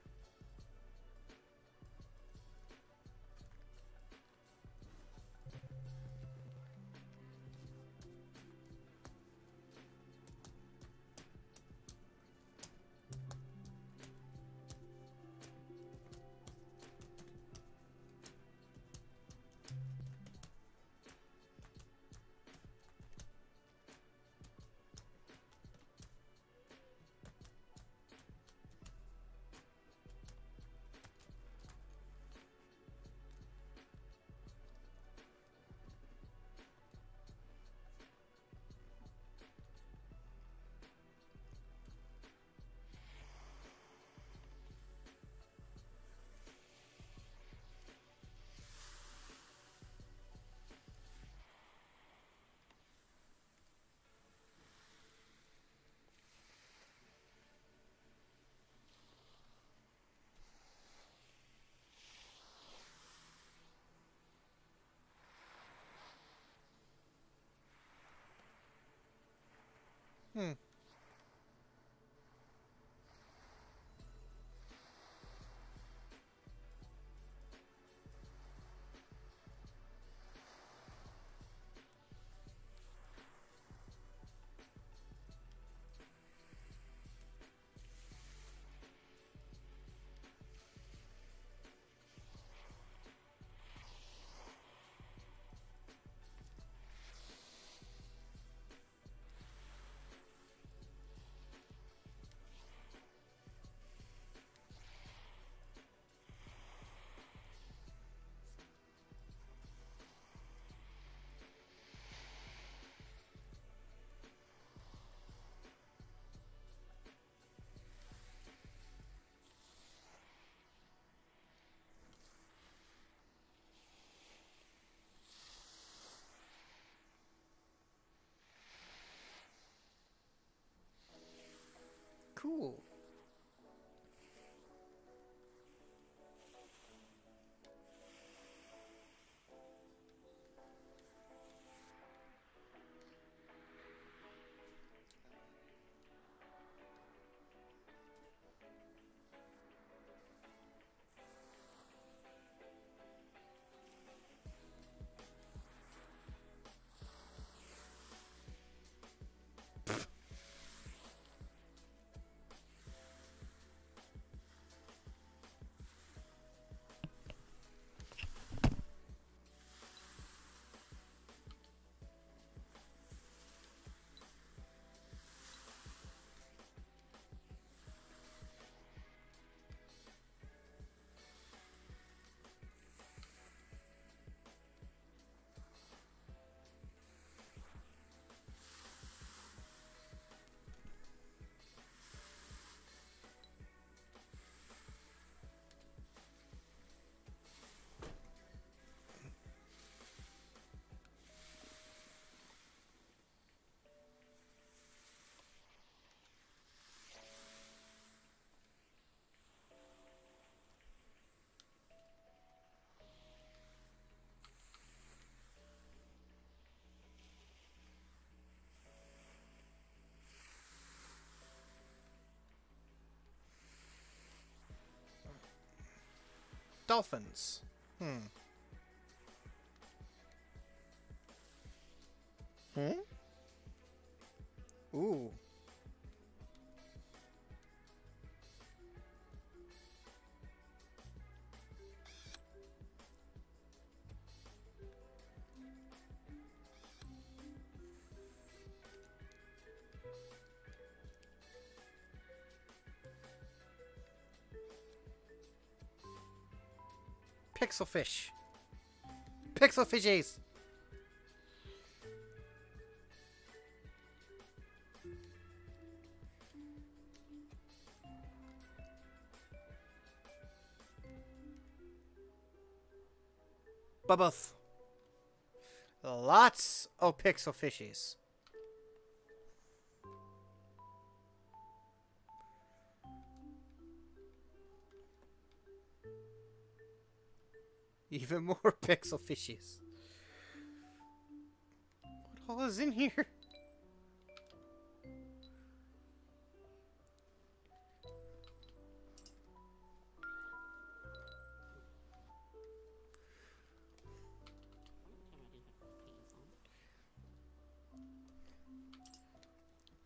[SPEAKER 6] Hmm.
[SPEAKER 1] Dolphins. Hmm. Hmm? Ooh. Pixel fish. Pixel fishies. Bubbles. Lots of pixel fishies. Even more *laughs* pixel fishies. What all is in here?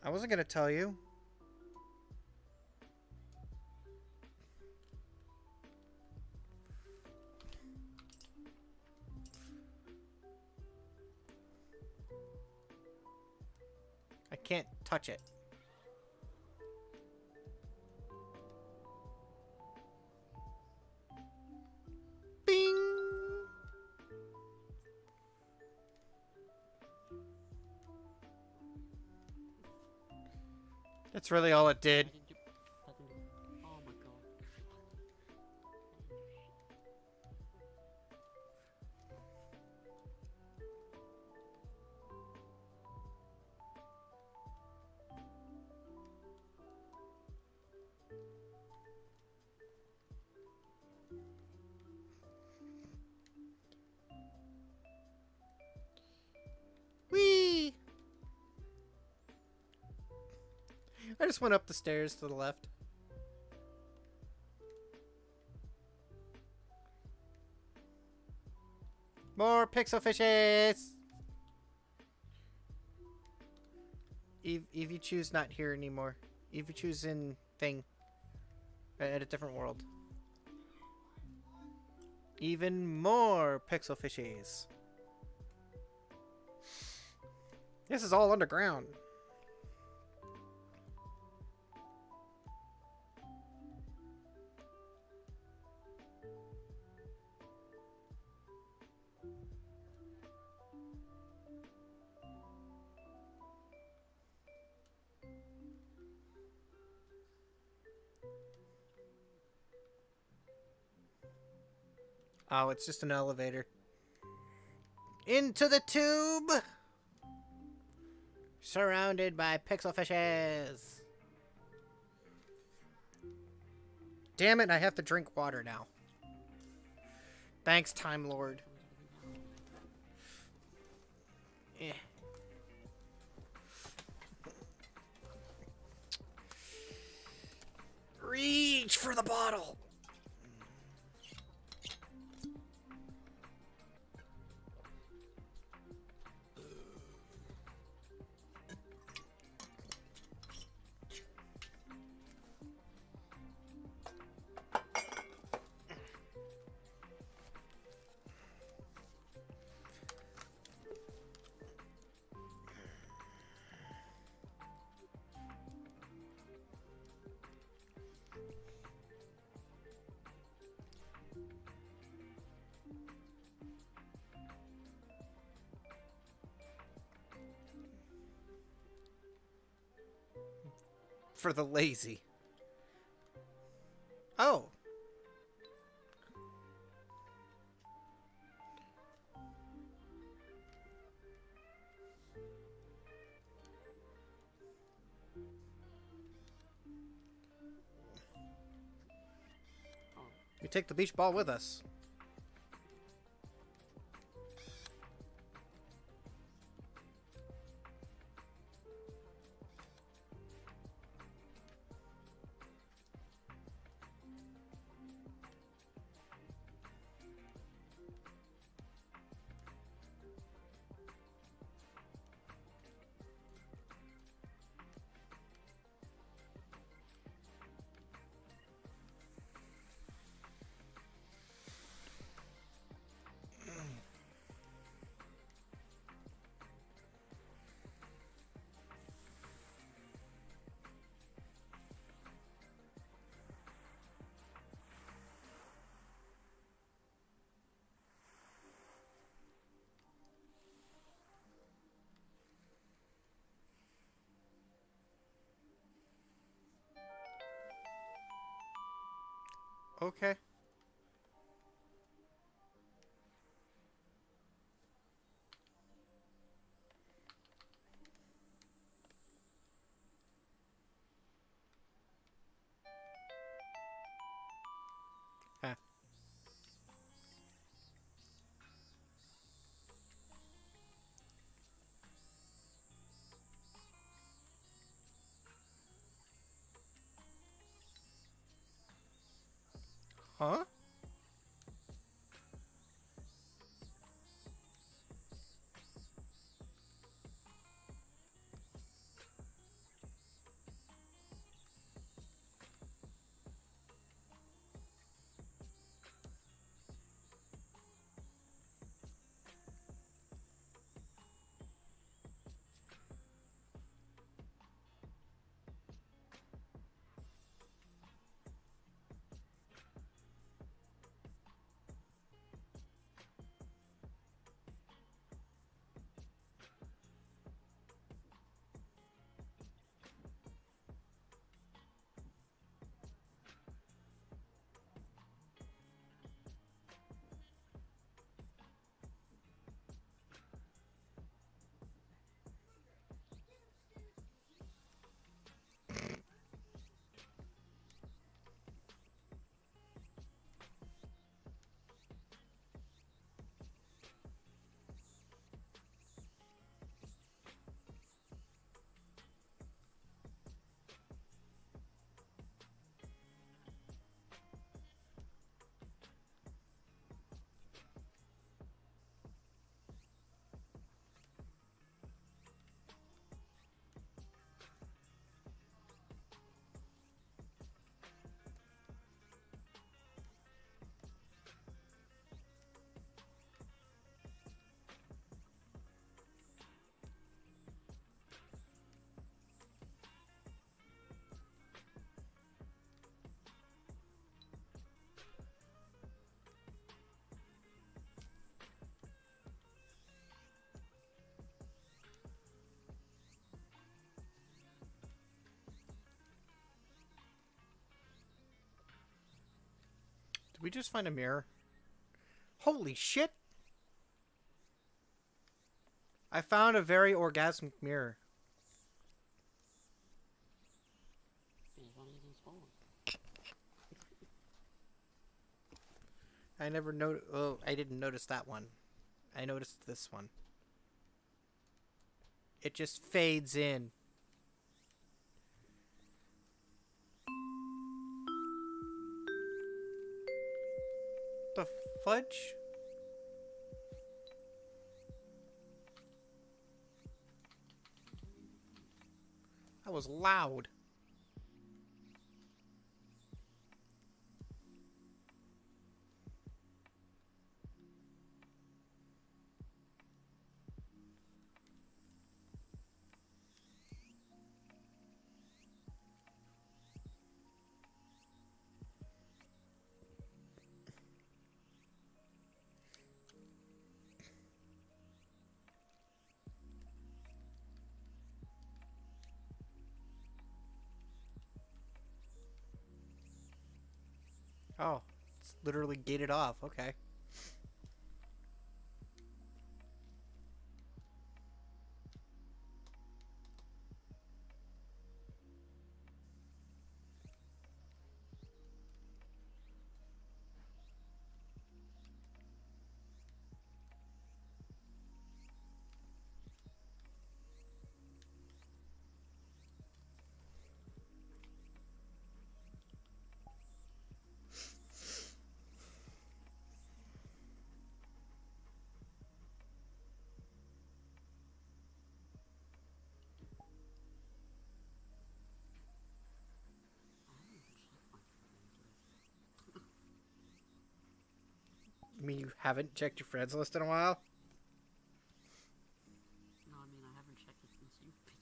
[SPEAKER 1] I wasn't gonna tell you. Can't touch it. Bing! That's really all it did. I just went up the stairs to the left. More pixel fishes! If you choose not here anymore. You choose in thing. At a different world. Even more pixel fishies. This is all underground. Oh, it's just an elevator. Into the tube! Surrounded by pixel fishes. Damn it, I have to drink water now. Thanks, Time Lord. Eh. Reach for the bottle. For the lazy. Oh. We take the beach ball with us. Okay. Huh? We just find a mirror? Holy shit! I found a very orgasmic mirror. I never know. Oh, I didn't notice that one. I noticed this one. It just fades in. The fudge? That was loud. Literally gated off. Okay. You mean you haven't checked your friends list in a while?
[SPEAKER 2] No, I mean I haven't checked it since you've been.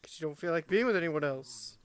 [SPEAKER 1] Because you don't feel like being with anyone else.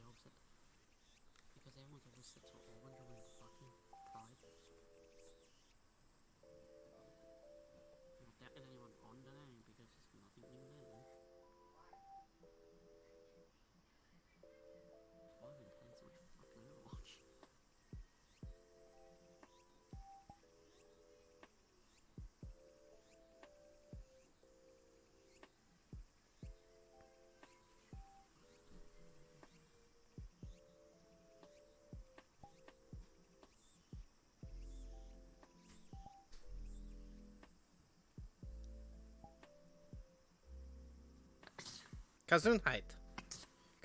[SPEAKER 1] Gesundheit.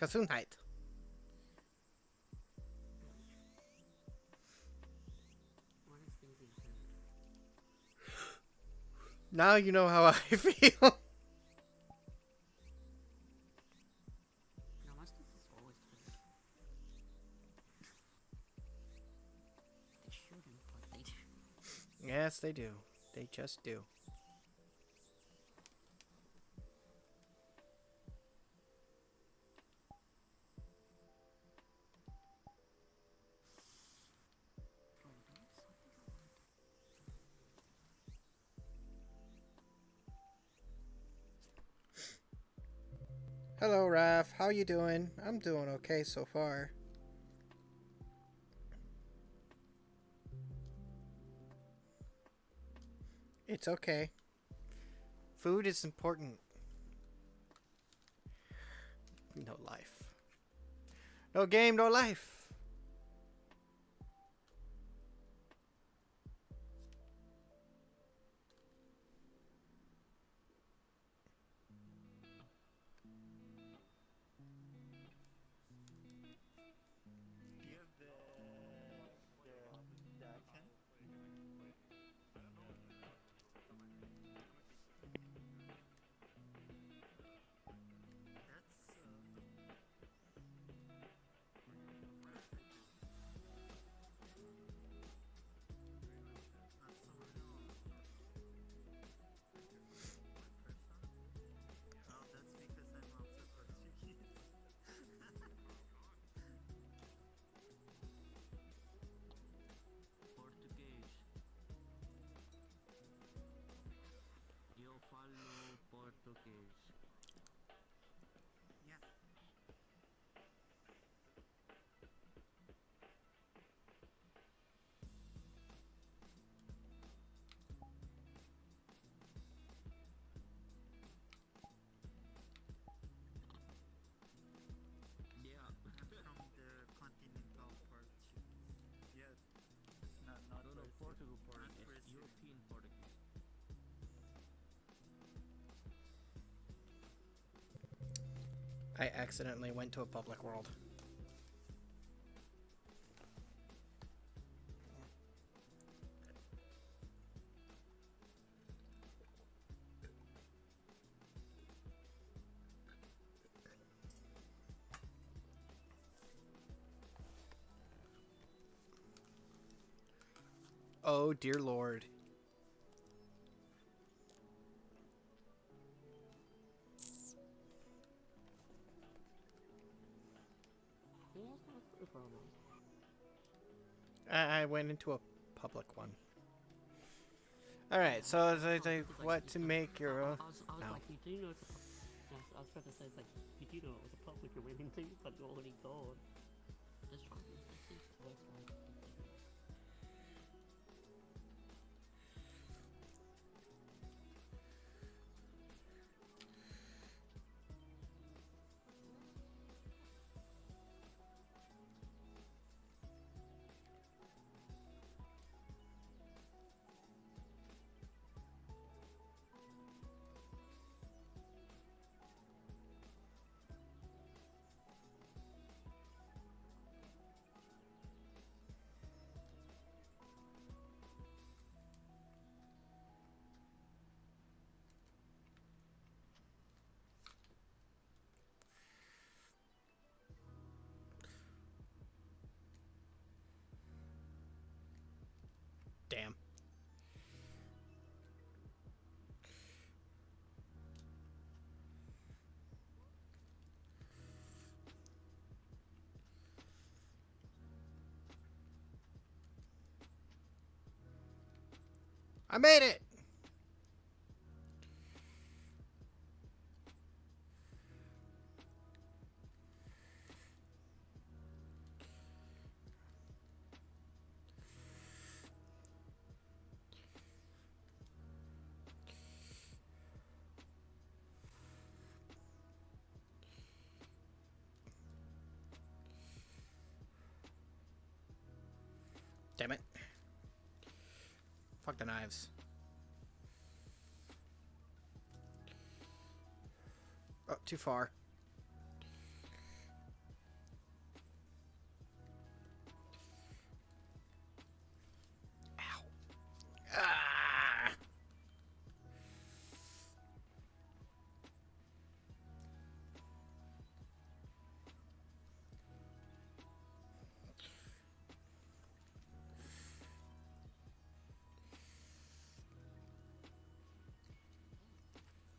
[SPEAKER 1] Gesundheit. Now you know how *laughs* I feel. Yes, they do. They just do. How you doing? I'm doing okay so far. It's okay. Food is important. No life. No game, no life. I accidentally went to a public world. Oh dear lord. I, I went into a public one. Alright, so it's like, like, what to make your own.
[SPEAKER 2] I was, I was
[SPEAKER 1] No.
[SPEAKER 2] like, you do know it's a pub- I was, trying to say, it's like, you do know it was a public to, *laughs* but you're already gone. Just trying to I
[SPEAKER 1] made it! Fuck the knives. Oh, too far.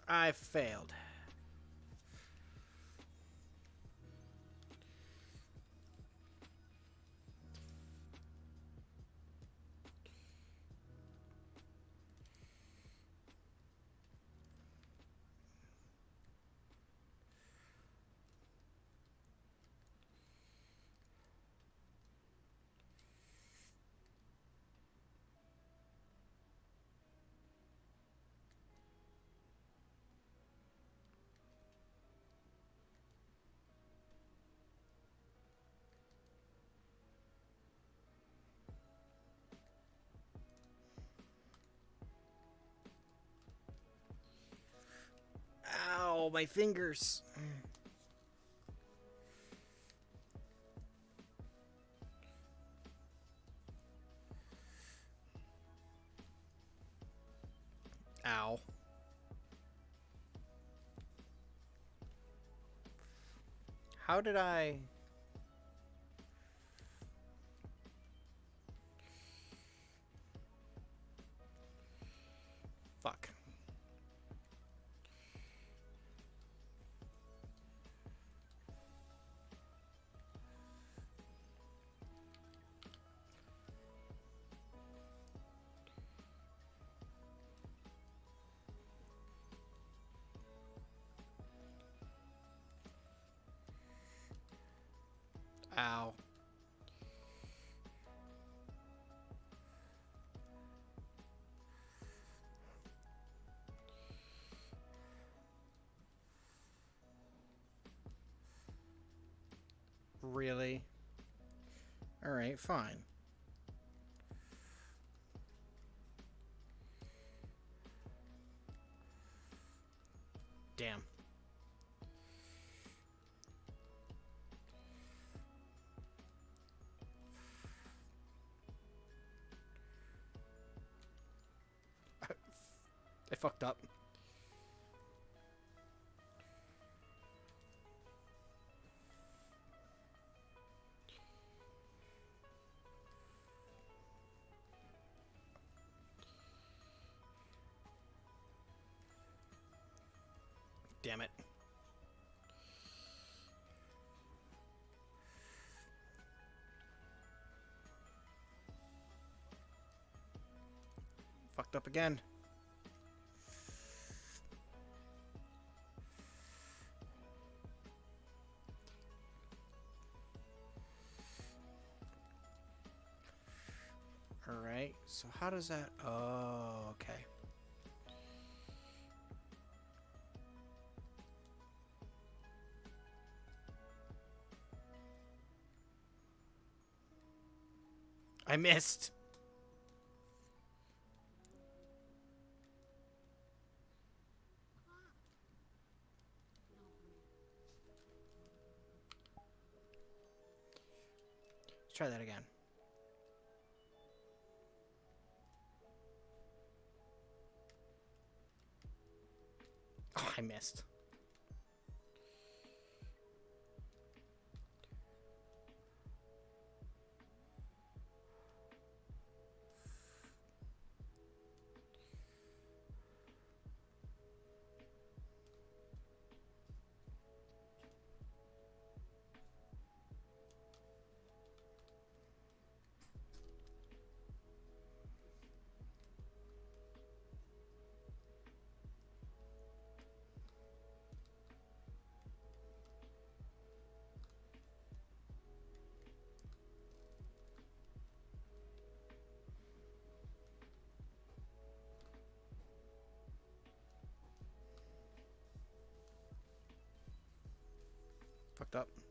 [SPEAKER 1] I failed. My fingers. Ow. How did I... Really? Alright, fine. Damn it. Fucked up again. Alright, so how does that... Oh, okay. I missed. Let's try that again. Oh, I missed. Fucked up.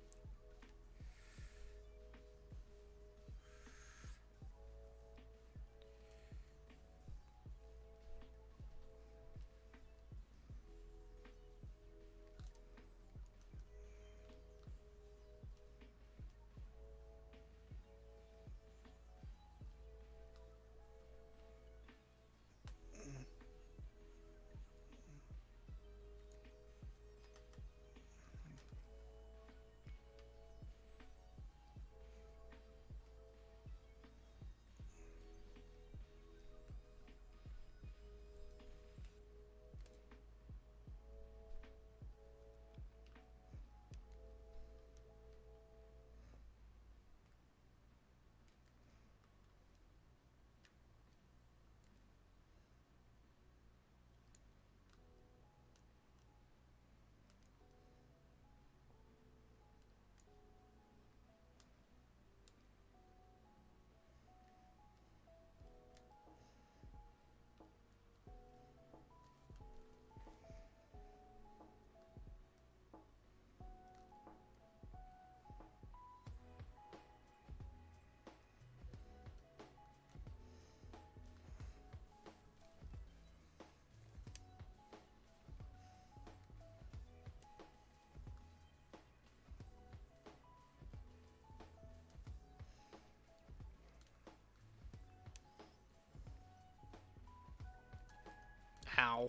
[SPEAKER 1] Ow.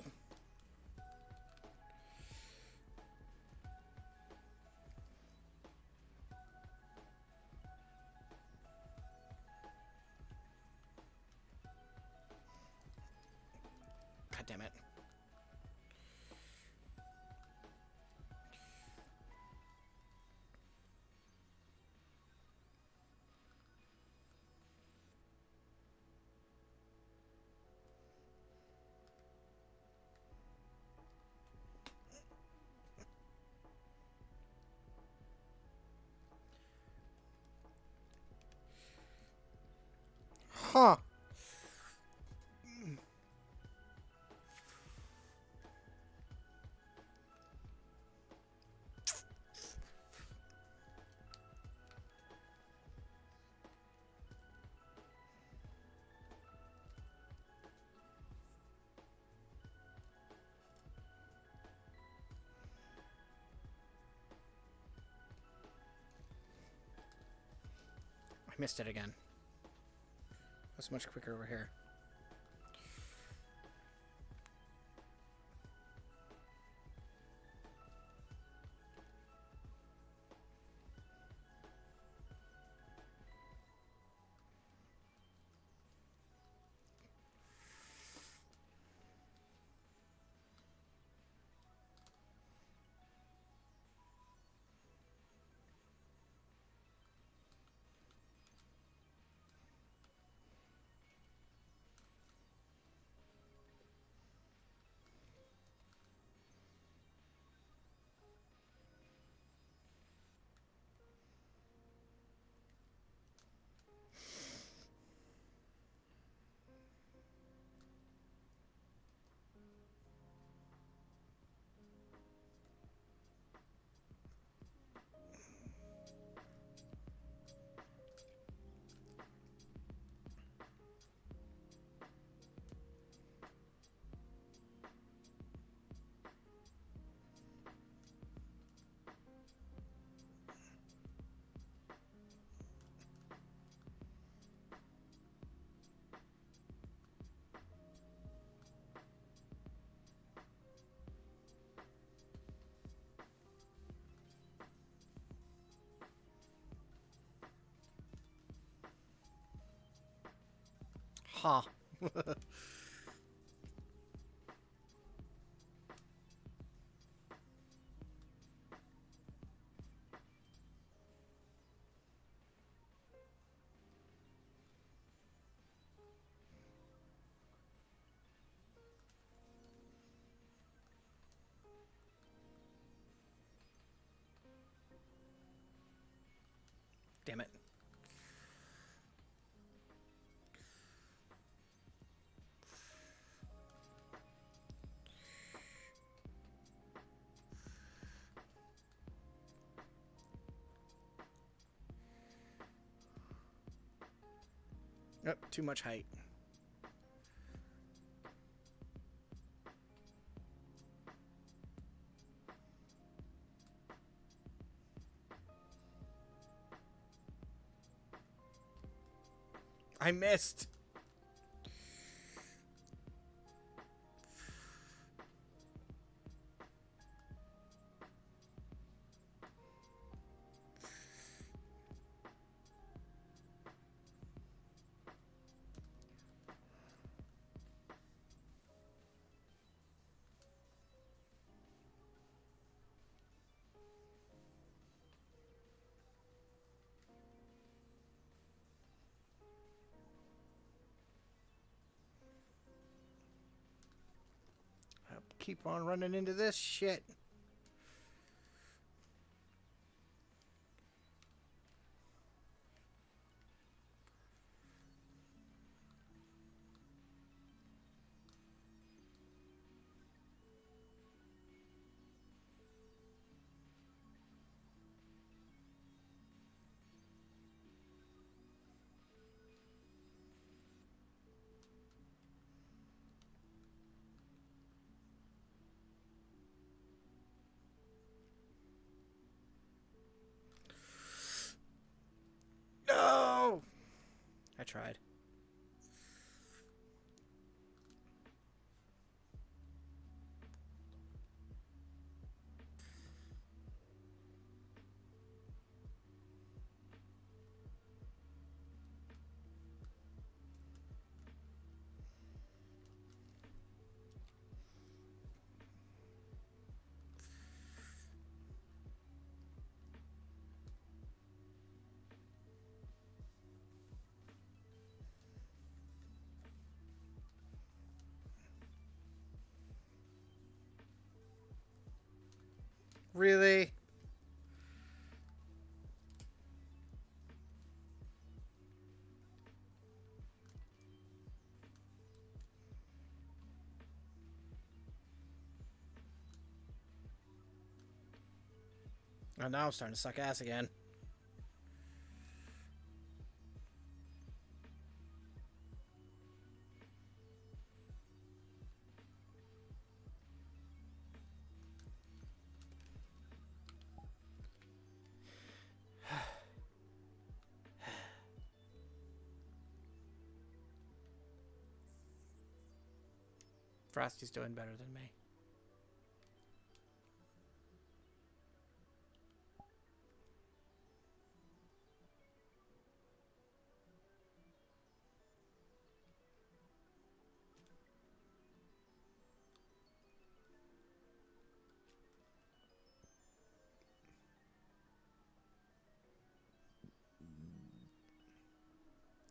[SPEAKER 1] God damn it. Huh. I missed it again. That's much quicker over here. Ha. *laughs* Oh, too much height. I missed. Keep on running into this shit. Tried. Really? And now I'm starting to suck ass again. Frosty's doing better than me.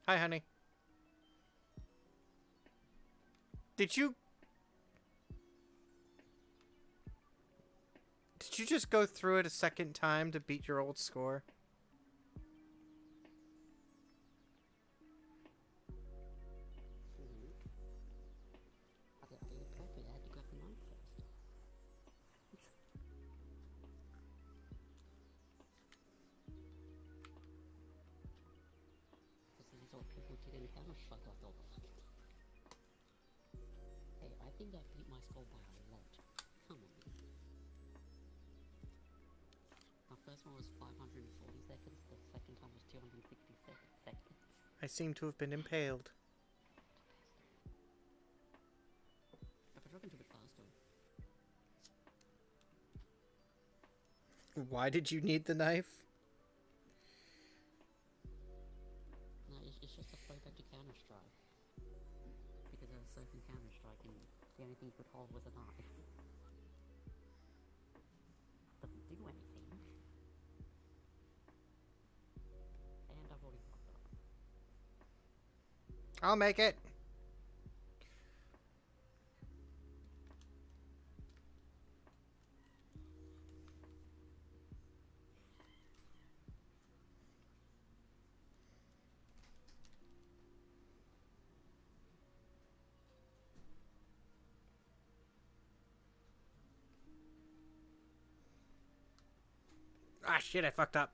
[SPEAKER 1] Hi, honey. Did you you just go through it a second time to beat your old score? seem to have been impaled. Why did you need the knife?
[SPEAKER 2] No, it's, it's just counter strike. Because counter strike, and the only thing you could hold was a knife.
[SPEAKER 1] I'll make it. Ah, shit, I fucked up.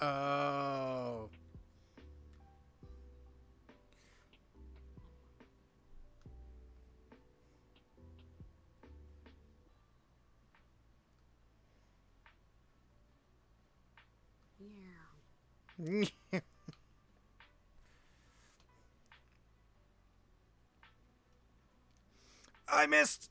[SPEAKER 1] Oh. *laughs*
[SPEAKER 2] Yeah. *laughs*
[SPEAKER 1] I missed.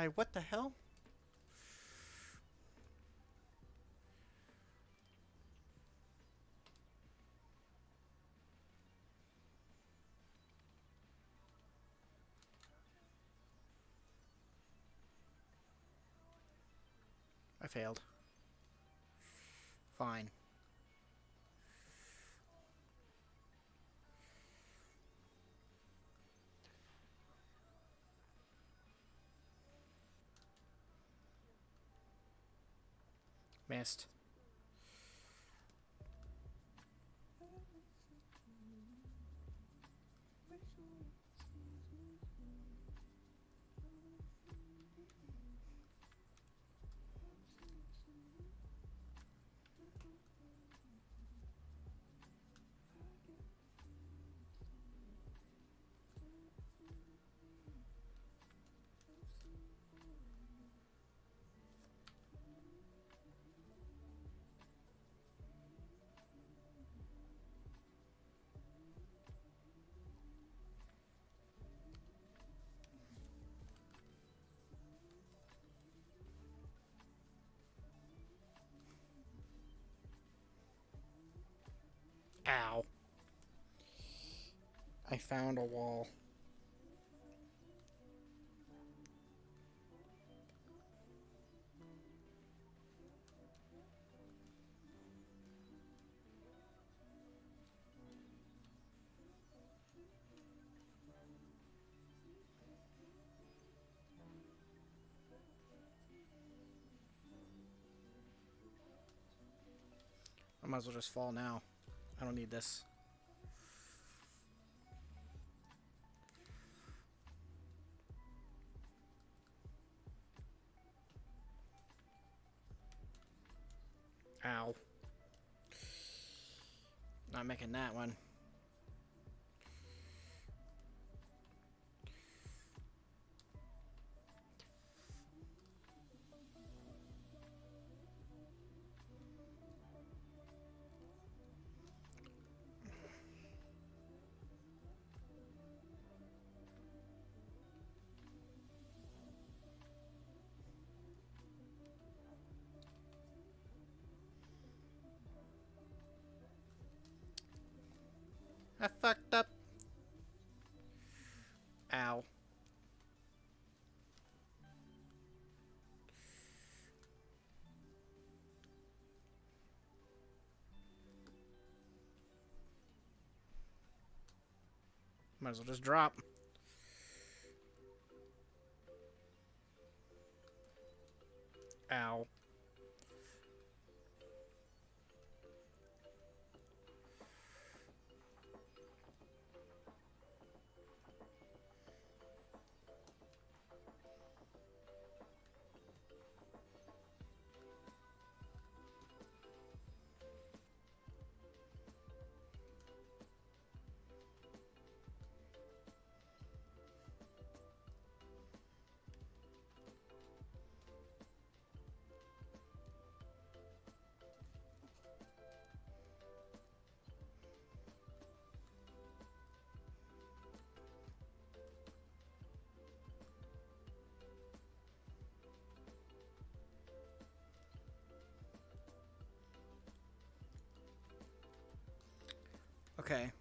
[SPEAKER 1] I what the hell? I failed. Fine. Missed. I found a wall. I might as well just fall now. I don't need this. Ow. Not making that one. Fucked up. Ow. Might as well just drop. Ow. Okay.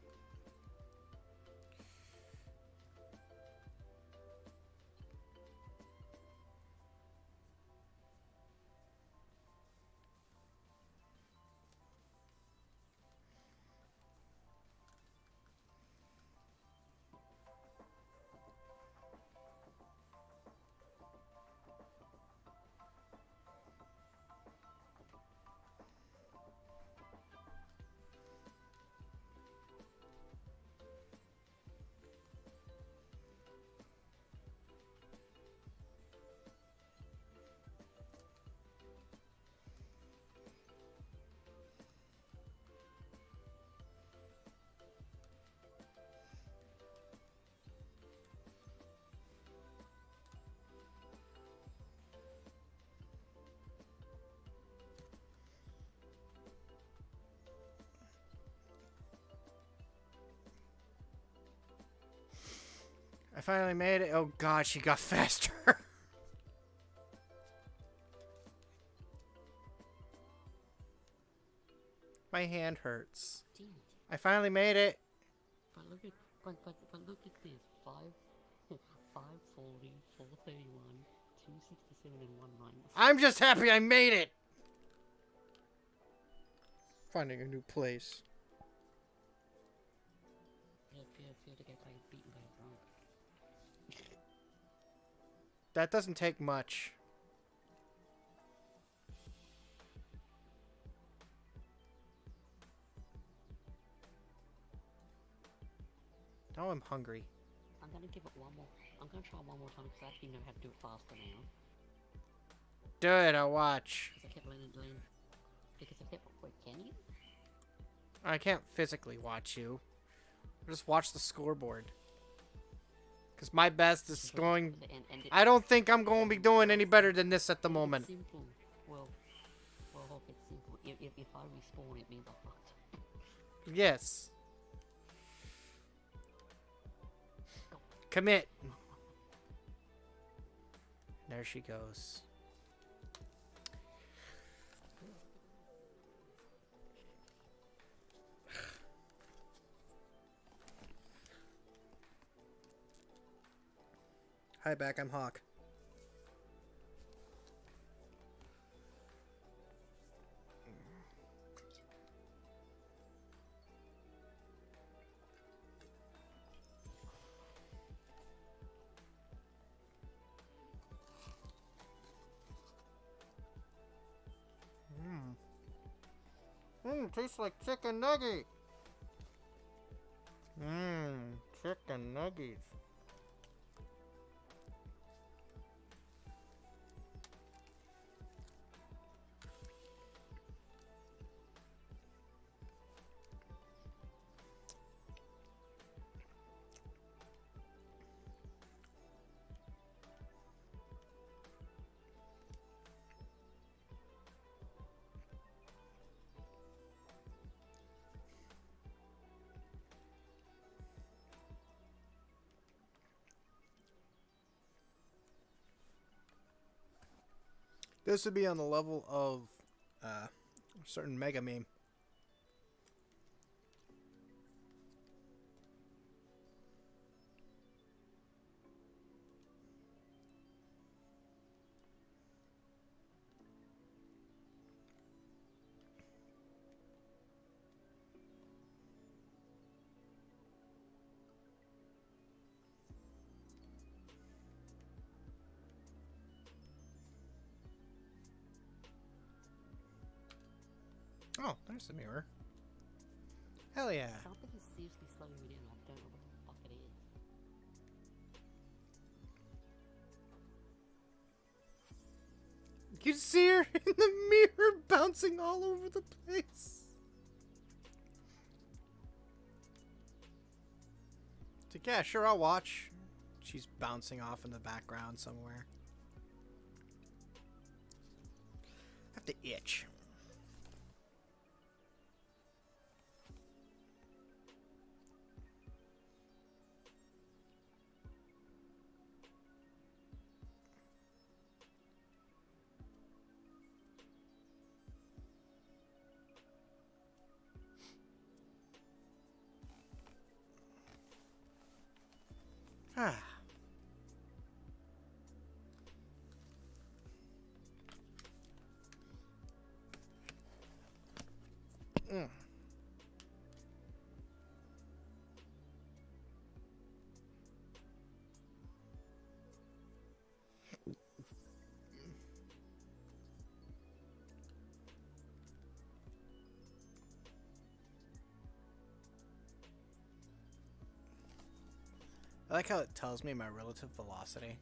[SPEAKER 1] I finally made it. Oh god, she got *laughs* faster. My hand hurts. I finally made it.
[SPEAKER 2] But look at, but, but, but look at this. 5, *laughs* 540, 431, 267, and 190.
[SPEAKER 1] I'm just happy I made it. Finding a new place.
[SPEAKER 2] Feel, feel, feel
[SPEAKER 1] That doesn't take much. Now I'm hungry.
[SPEAKER 2] I'm gonna give it one more. I'm gonna try one more time because I actually know how to do it faster now.
[SPEAKER 1] Do it, I'll watch.
[SPEAKER 2] Because I kept learning, learning. Because I kept. Wait, can you?
[SPEAKER 1] I can't physically watch you. I'll just watch the scoreboard. Because my best is going...
[SPEAKER 2] And, and it,
[SPEAKER 1] I don't think I'm going to be doing any better than this at the moment.
[SPEAKER 2] Well, well, hope it's simple. If, if, if I respawn, it means I fucked.
[SPEAKER 1] Yes. Commit. *laughs* There she goes. Hi, back. I'm Hawk. Mmm, tastes like chicken nugget. Mmm, chicken nuggets. This would be on the level of uh, a certain mega meme. There's the mirror. Hell yeah.
[SPEAKER 2] Something is seriously slowing me down. I don't know what the fuck it is.
[SPEAKER 1] You see her *laughs* in the mirror bouncing all over the place. It's like, yeah, sure, I'll watch. She's bouncing off in the background somewhere. I have to itch. I like how it tells me my relative velocity.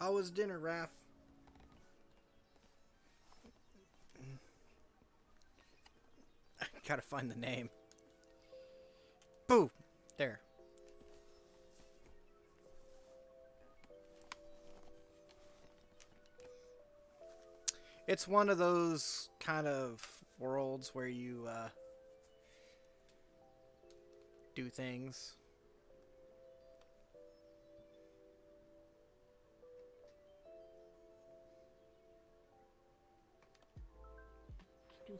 [SPEAKER 1] How was dinner, Raph? Gotta find the name. Boo! There. It's one of those kind of worlds where you uh, do things.
[SPEAKER 2] Do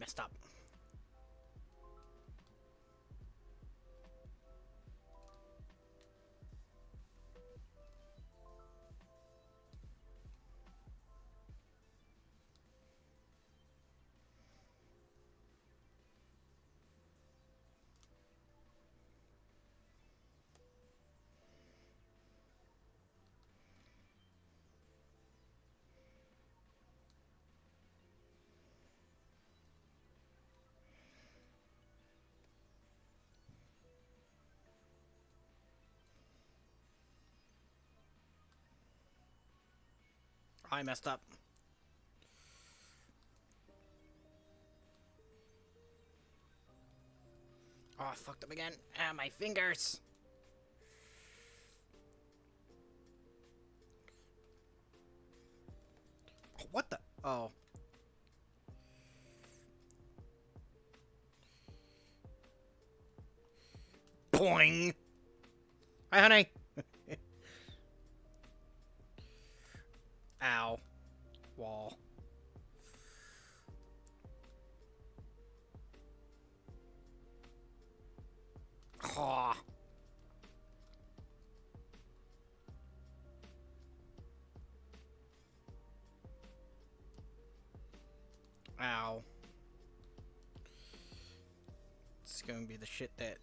[SPEAKER 1] messed up. I messed up. Oh, I fucked up again. Ah, my fingers. What the? Oh. Boing. Hi, honey. Ow. Wall. Aw. Ow. It's gonna be the shit that.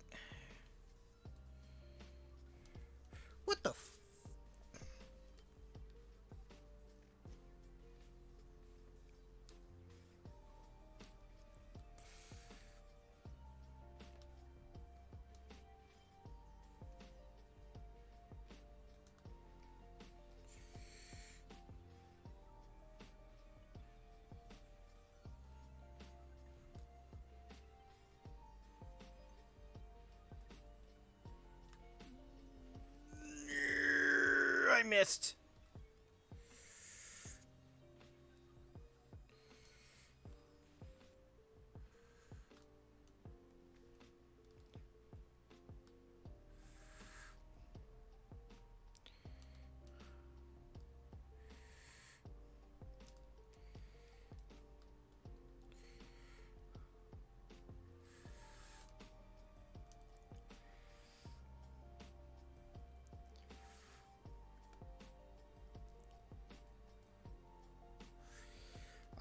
[SPEAKER 1] Missed.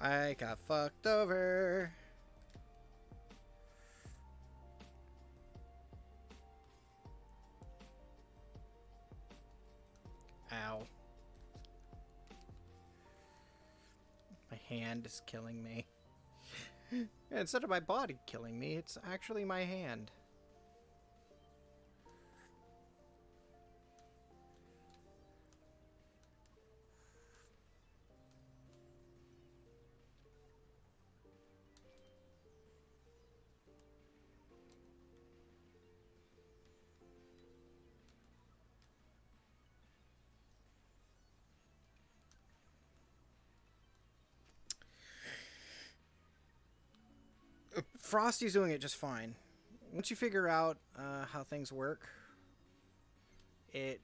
[SPEAKER 1] I got fucked over. Ow. My hand is killing me. *laughs* Instead of my body killing me, it's actually my hand. Frosty's doing it just fine. Once you figure out uh, how things work, it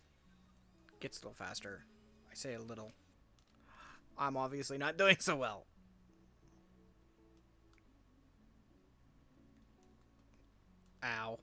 [SPEAKER 1] gets a little faster. I say a little. I'm obviously not *laughs* doing so well. Ow.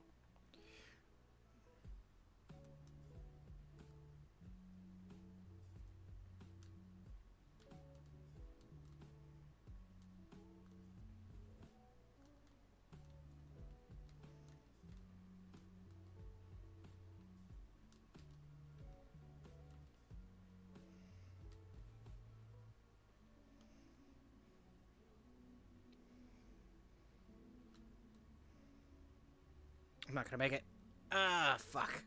[SPEAKER 1] Not gonna make it. Ah, fuck.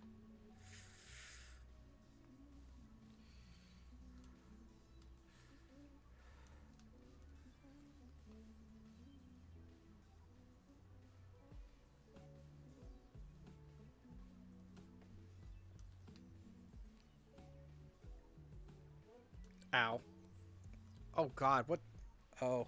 [SPEAKER 1] Ow. Oh god, what? Oh.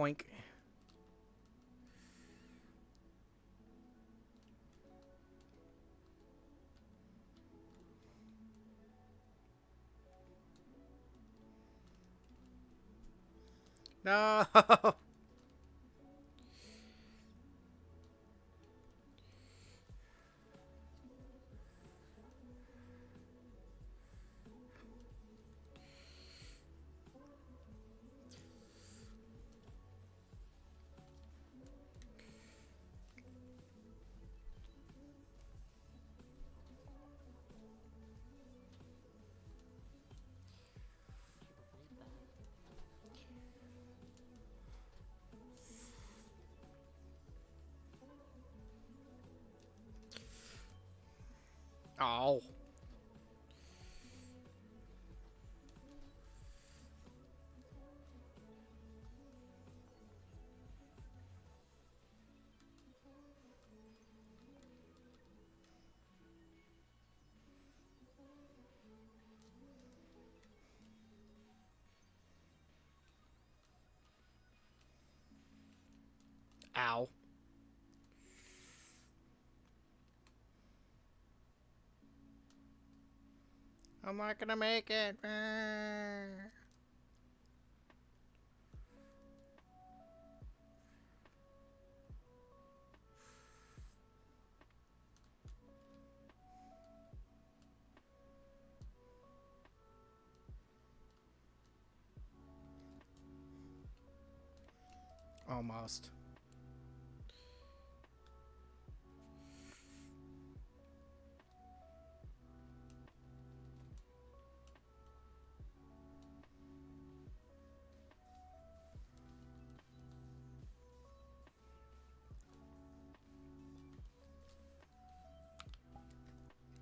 [SPEAKER 1] Boink. No. *laughs* Oh. Ow. I'm not gonna make it. Ah. Almost.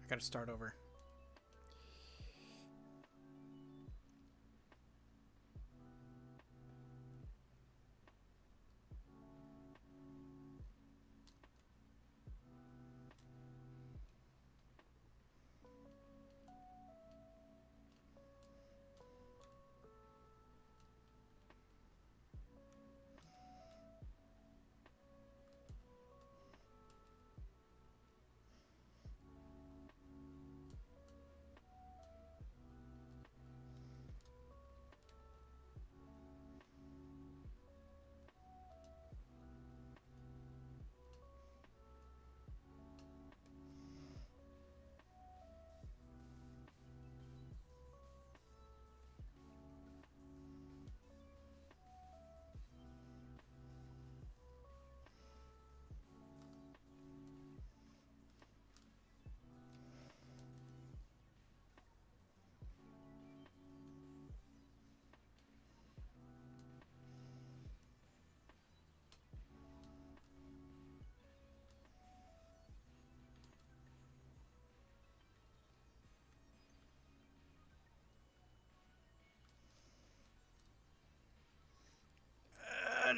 [SPEAKER 1] Gotta start over.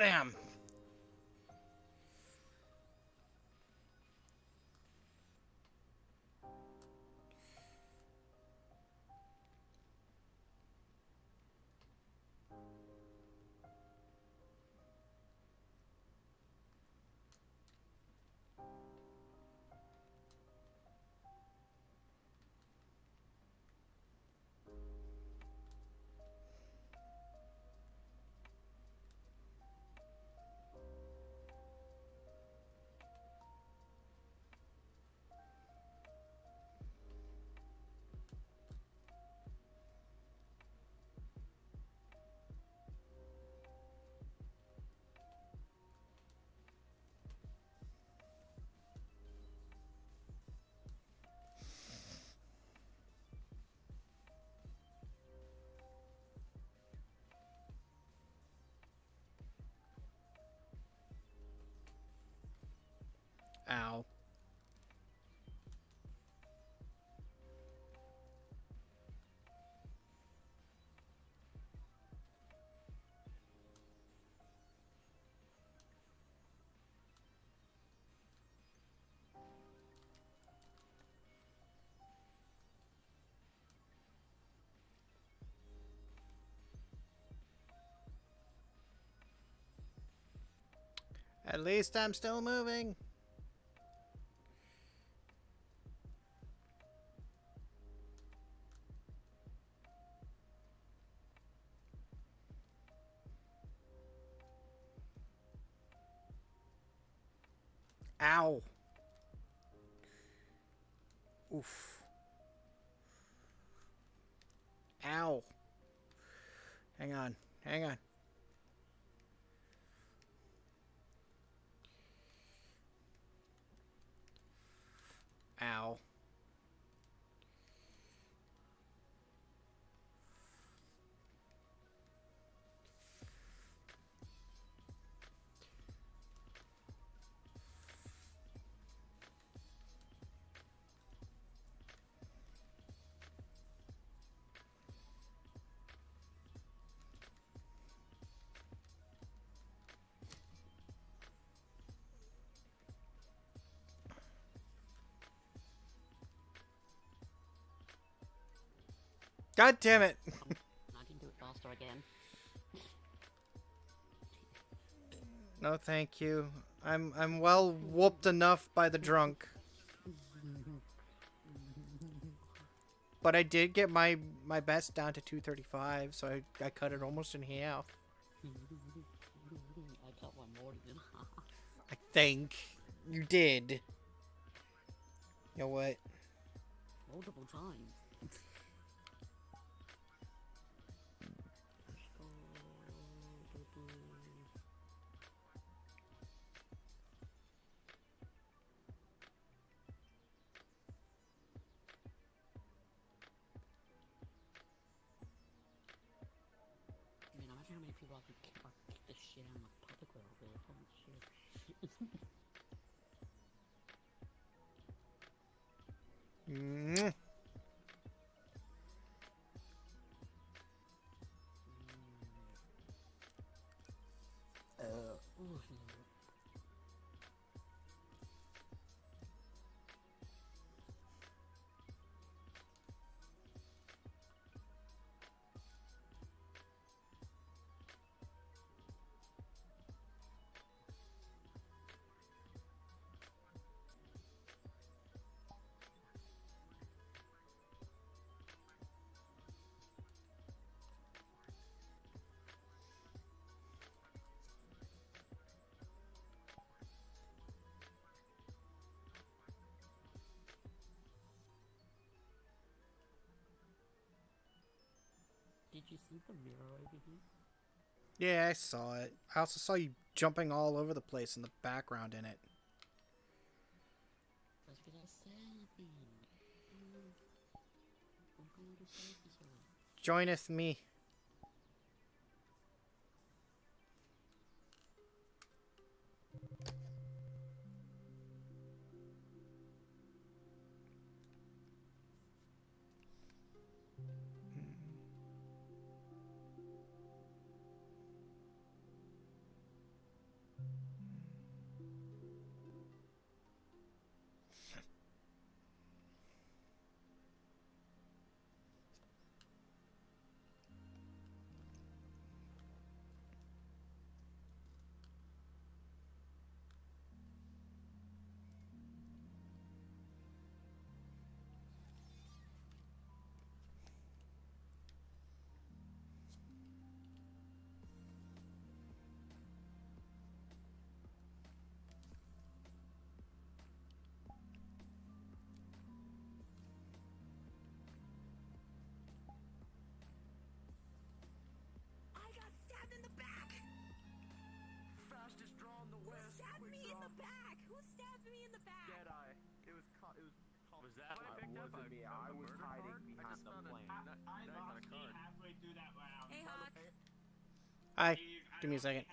[SPEAKER 1] Uh, Ow. At least I'm still moving. Ow. Oof. Ow. Hang on. Hang on. Ow. God damn it.
[SPEAKER 2] I can do it faster again.
[SPEAKER 1] No, thank you. I'm I'm well whooped enough by the drunk. But I did get my my best down to 235, so I, I cut it almost in half. *laughs*
[SPEAKER 2] I got one more than half.
[SPEAKER 1] I think you did. You know what?
[SPEAKER 2] multiple times.
[SPEAKER 1] Mm.
[SPEAKER 2] you see the mirror over here?
[SPEAKER 1] Yeah, I saw it. I also saw you jumping all over the place in the background in it. Joineth me.
[SPEAKER 7] West,
[SPEAKER 8] stabbed me off.
[SPEAKER 7] in
[SPEAKER 8] the back? Who stabbed me in the back?
[SPEAKER 7] Jedi. It was caught. It was caught.
[SPEAKER 5] Was that?
[SPEAKER 7] It
[SPEAKER 6] wasn't me. I was hiding
[SPEAKER 7] card?
[SPEAKER 6] behind the plane.
[SPEAKER 7] I,
[SPEAKER 9] I lost me halfway through that round.
[SPEAKER 8] Hey, Hawk.
[SPEAKER 1] Hi. Give me a second.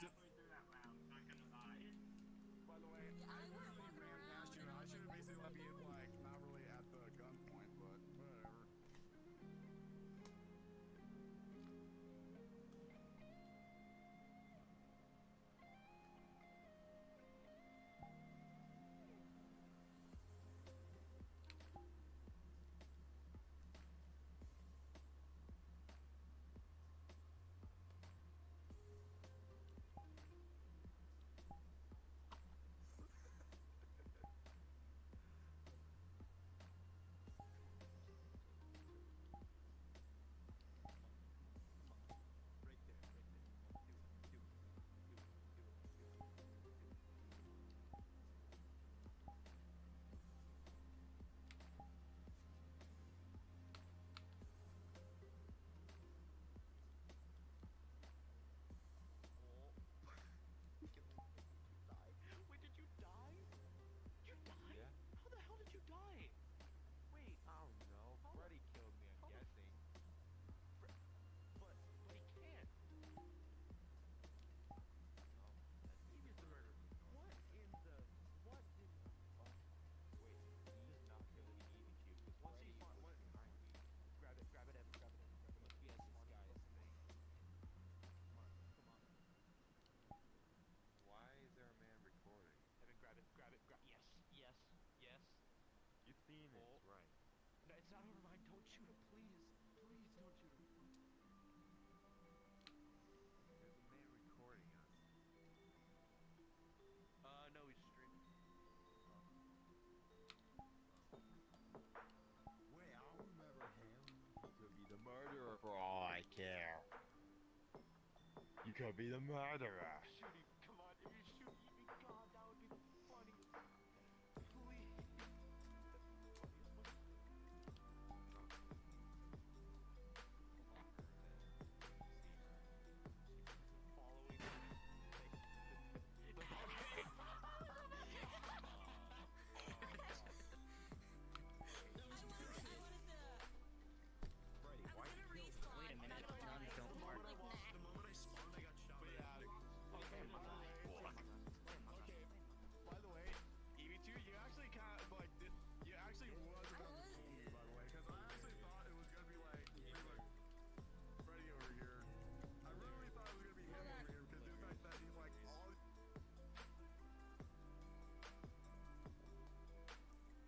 [SPEAKER 9] gonna
[SPEAKER 6] be the murderer.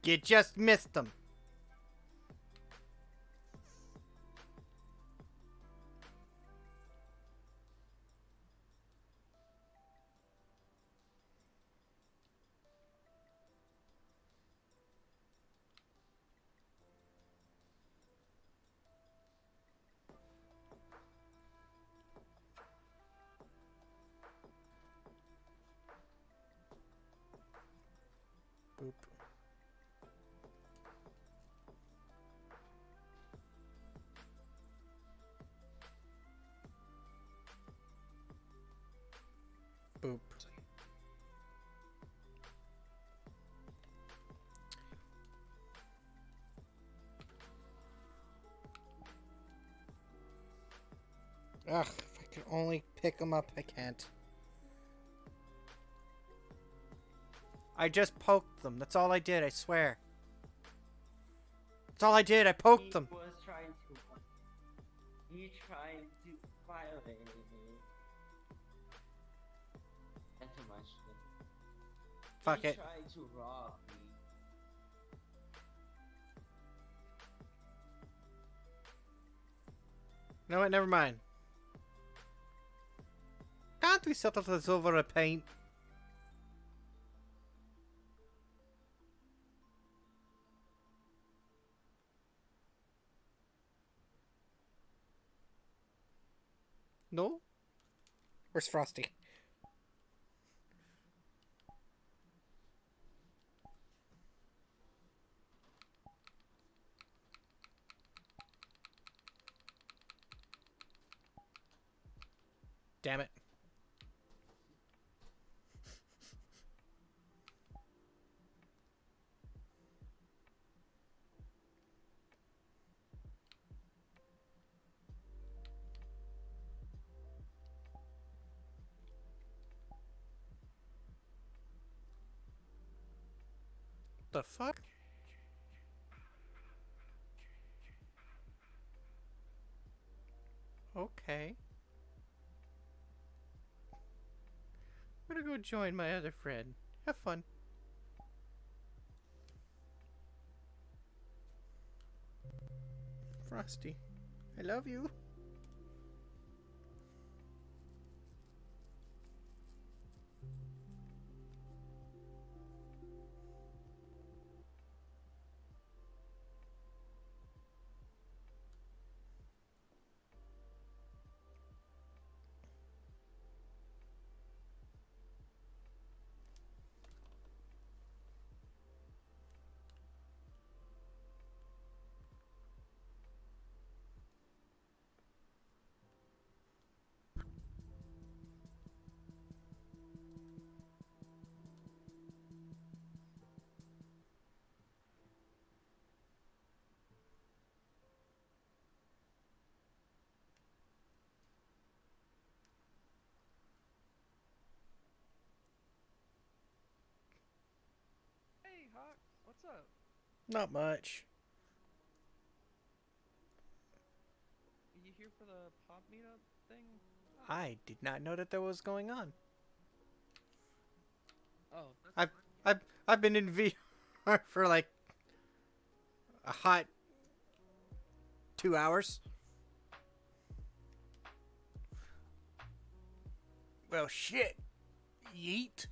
[SPEAKER 6] You
[SPEAKER 1] just missed them. Pick them up, I can't. I just poked them. That's all I did, I swear. That's all I did, I poked
[SPEAKER 4] he
[SPEAKER 1] them.
[SPEAKER 4] was trying to. He trying to violate me. That's too much.
[SPEAKER 1] Fuck
[SPEAKER 4] he
[SPEAKER 1] it.
[SPEAKER 4] tried to rob me.
[SPEAKER 1] No, wait, Never mind. Can't we settle this over a pint? No? Where's Frosty? Damn it. The fuck? Okay. I'm gonna go join my other friend. Have fun. Frosty, I love you. Not much.
[SPEAKER 5] You here for the pop meetup thing?
[SPEAKER 1] I did not know that that was going on.
[SPEAKER 5] Oh,
[SPEAKER 1] I've I've I've been in *laughs* VR for like a hot two hours. Well, shit. Yeet.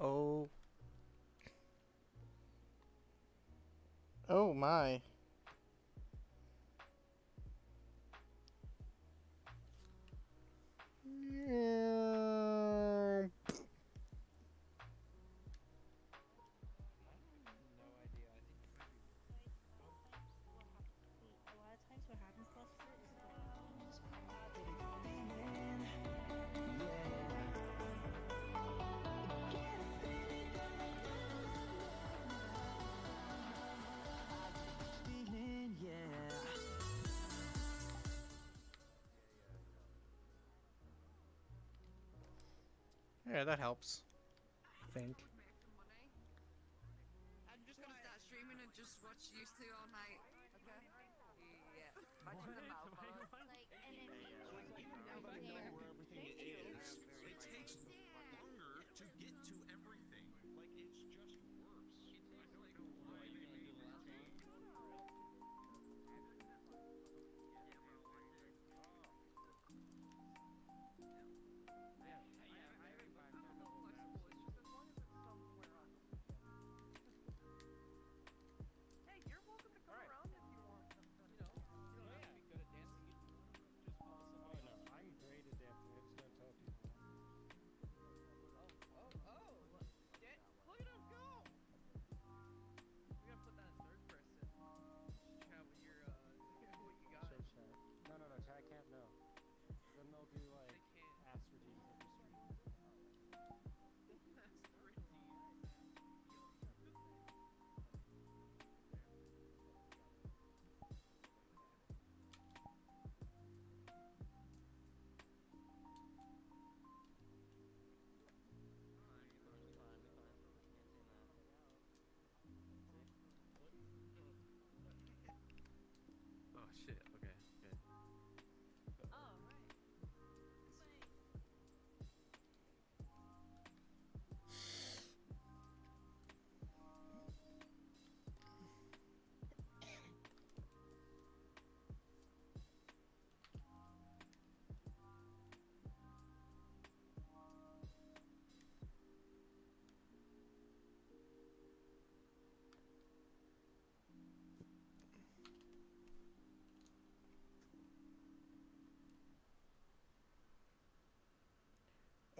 [SPEAKER 1] Oh. Oh my. Yeah. Yeah, that helps. I think.
[SPEAKER 6] I'm just gonna start streaming and just watch you two all night. Okay? Yeah.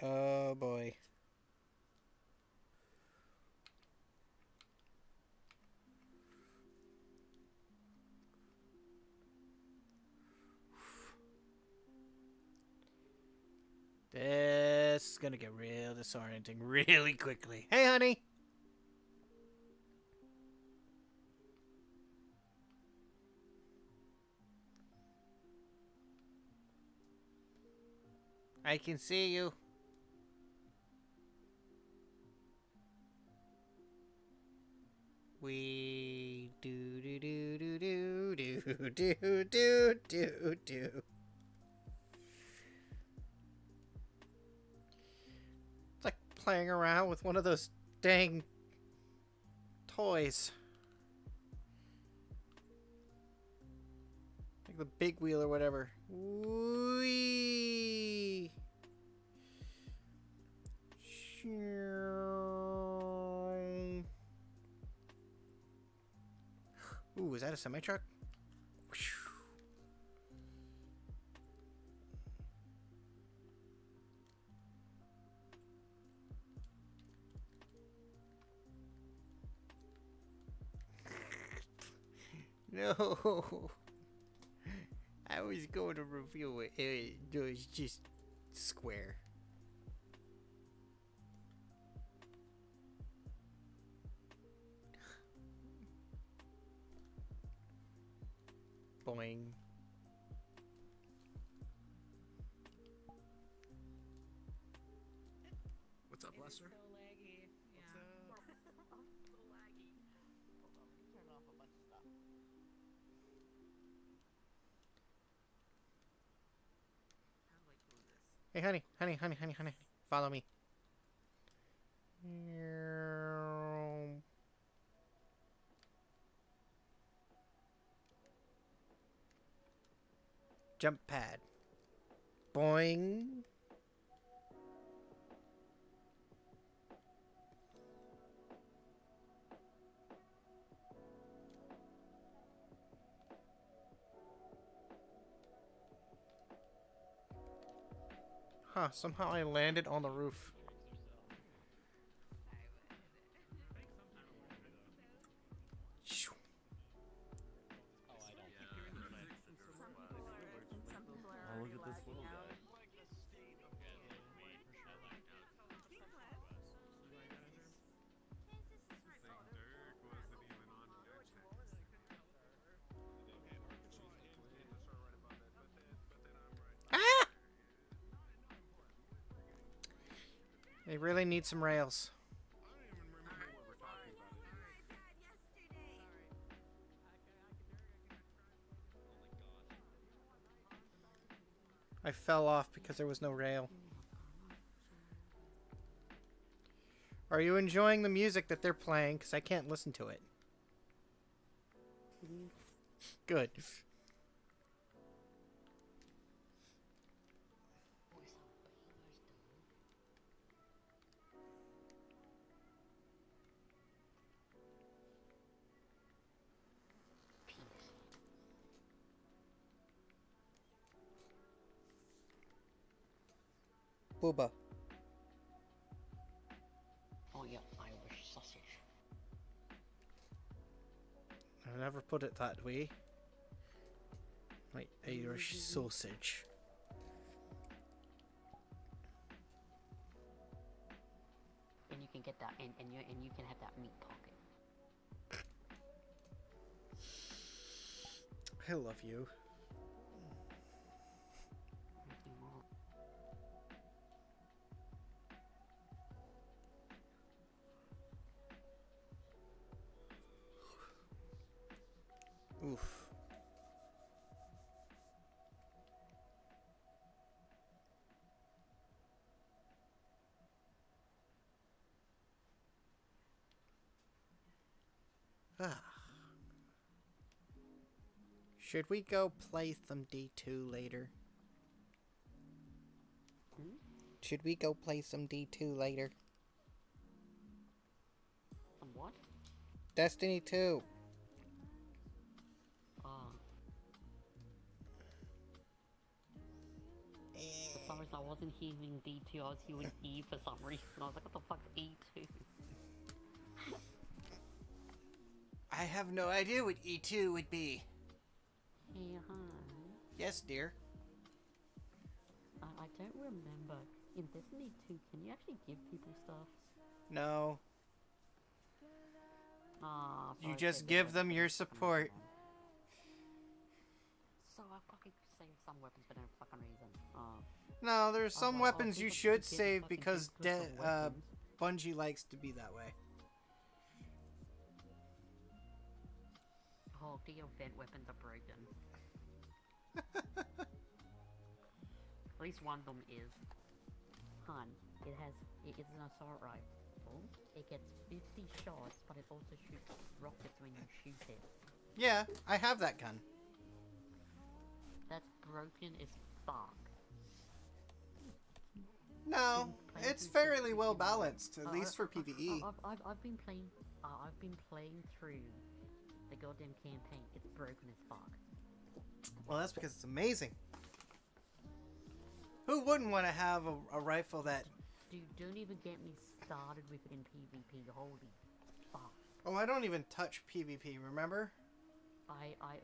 [SPEAKER 10] Oh
[SPEAKER 11] boy. This is
[SPEAKER 1] gonna get real disorienting *laughs* really quickly. Hey, honey! I can see you. We do do do do do do do do do do. It's like playing around with one of those dang toys. Like the big wheel or whatever. Whee! Ooh, is that a semi truck? *laughs* No. *laughs* I was going to review it. It was just square. Boing.
[SPEAKER 5] What's up, Lester?
[SPEAKER 8] So laggy. Yeah.
[SPEAKER 2] Turn off a bunch of stuff. How do I close this? *laughs*
[SPEAKER 1] Hey, honey, honey, honey, honey, honey. Follow me. Jump pad. Boing. Huh, somehow I landed on the roof. Shoo. They really need some rails. I fell off because there was no rail. Are you enjoying the music that they're playing? Because I can't listen to it. Good. Booba.
[SPEAKER 2] Oh yeah, Irish sausage.
[SPEAKER 1] I never put it that way. Like Irish sausage.
[SPEAKER 2] And you can get that, and, and you and you can have that meat pocket.
[SPEAKER 1] I love you. Oof. Ah. Should we go play some D2 later?
[SPEAKER 2] Hmm?
[SPEAKER 1] Should we go play some D2 later?
[SPEAKER 2] Some what?
[SPEAKER 1] Destiny 2.
[SPEAKER 2] Wasn't hearing D2, I was hearing E for some reason. I was like, what the fuck's E2?
[SPEAKER 1] I have no idea what E2 would be.
[SPEAKER 2] Hey.
[SPEAKER 1] Yes, dear.
[SPEAKER 2] I, I don't remember In Destiny 2, can you actually give people stuff?
[SPEAKER 1] No,
[SPEAKER 2] Ah,
[SPEAKER 1] you just give them your support.
[SPEAKER 2] So I fucking save some weapons for no fucking reason. Oh.
[SPEAKER 1] No. There's some
[SPEAKER 2] well, oh,
[SPEAKER 1] weapons you should save because
[SPEAKER 2] big
[SPEAKER 1] de- uh. Bungie likes to be that way.
[SPEAKER 2] Oh, the event weapons are broken. *laughs* At least one of them is. Hun, it has. It is an assault rifle. It gets 50 shots, but it also shoots rockets when you shoot it.
[SPEAKER 1] Yeah, I have that gun.
[SPEAKER 2] That's broken as fuck.
[SPEAKER 1] No, it's fairly well balanced, at
[SPEAKER 2] Uh,
[SPEAKER 1] least for PvE.
[SPEAKER 2] I've, I've, I've been playing. Uh, I've been playing through the goddamn campaign. It's broken as fuck.
[SPEAKER 1] Well, that's because it's amazing. Who wouldn't want to have a, a rifle that?
[SPEAKER 2] Dude, don't even get me started with it in PvP. Holy fuck.
[SPEAKER 1] Oh, I don't even touch PvP. Remember?
[SPEAKER 2] I I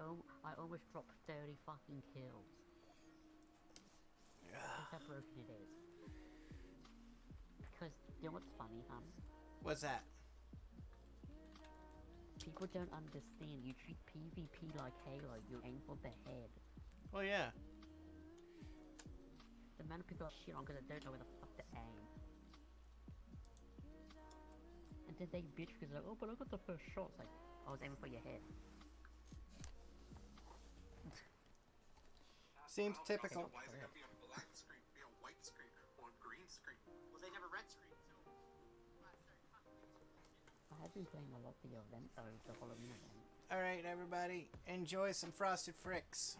[SPEAKER 2] I almost dropped 30 fucking kills. That's how broken it is. Because you know what's funny, huh?
[SPEAKER 1] What's that?
[SPEAKER 2] People don't understand. You treat PvP like Halo. You aim for the head.
[SPEAKER 1] Well, yeah.
[SPEAKER 2] The amount of people are shit on because they don't know where the fuck to aim. And then they bitch because like, oh, but I got the first shot. It's like, I was aiming for your head.
[SPEAKER 1] Seems typical.
[SPEAKER 2] I have been playing a lot the event though, the Halloween event.
[SPEAKER 1] All right, everybody, enjoy some frosted fricks.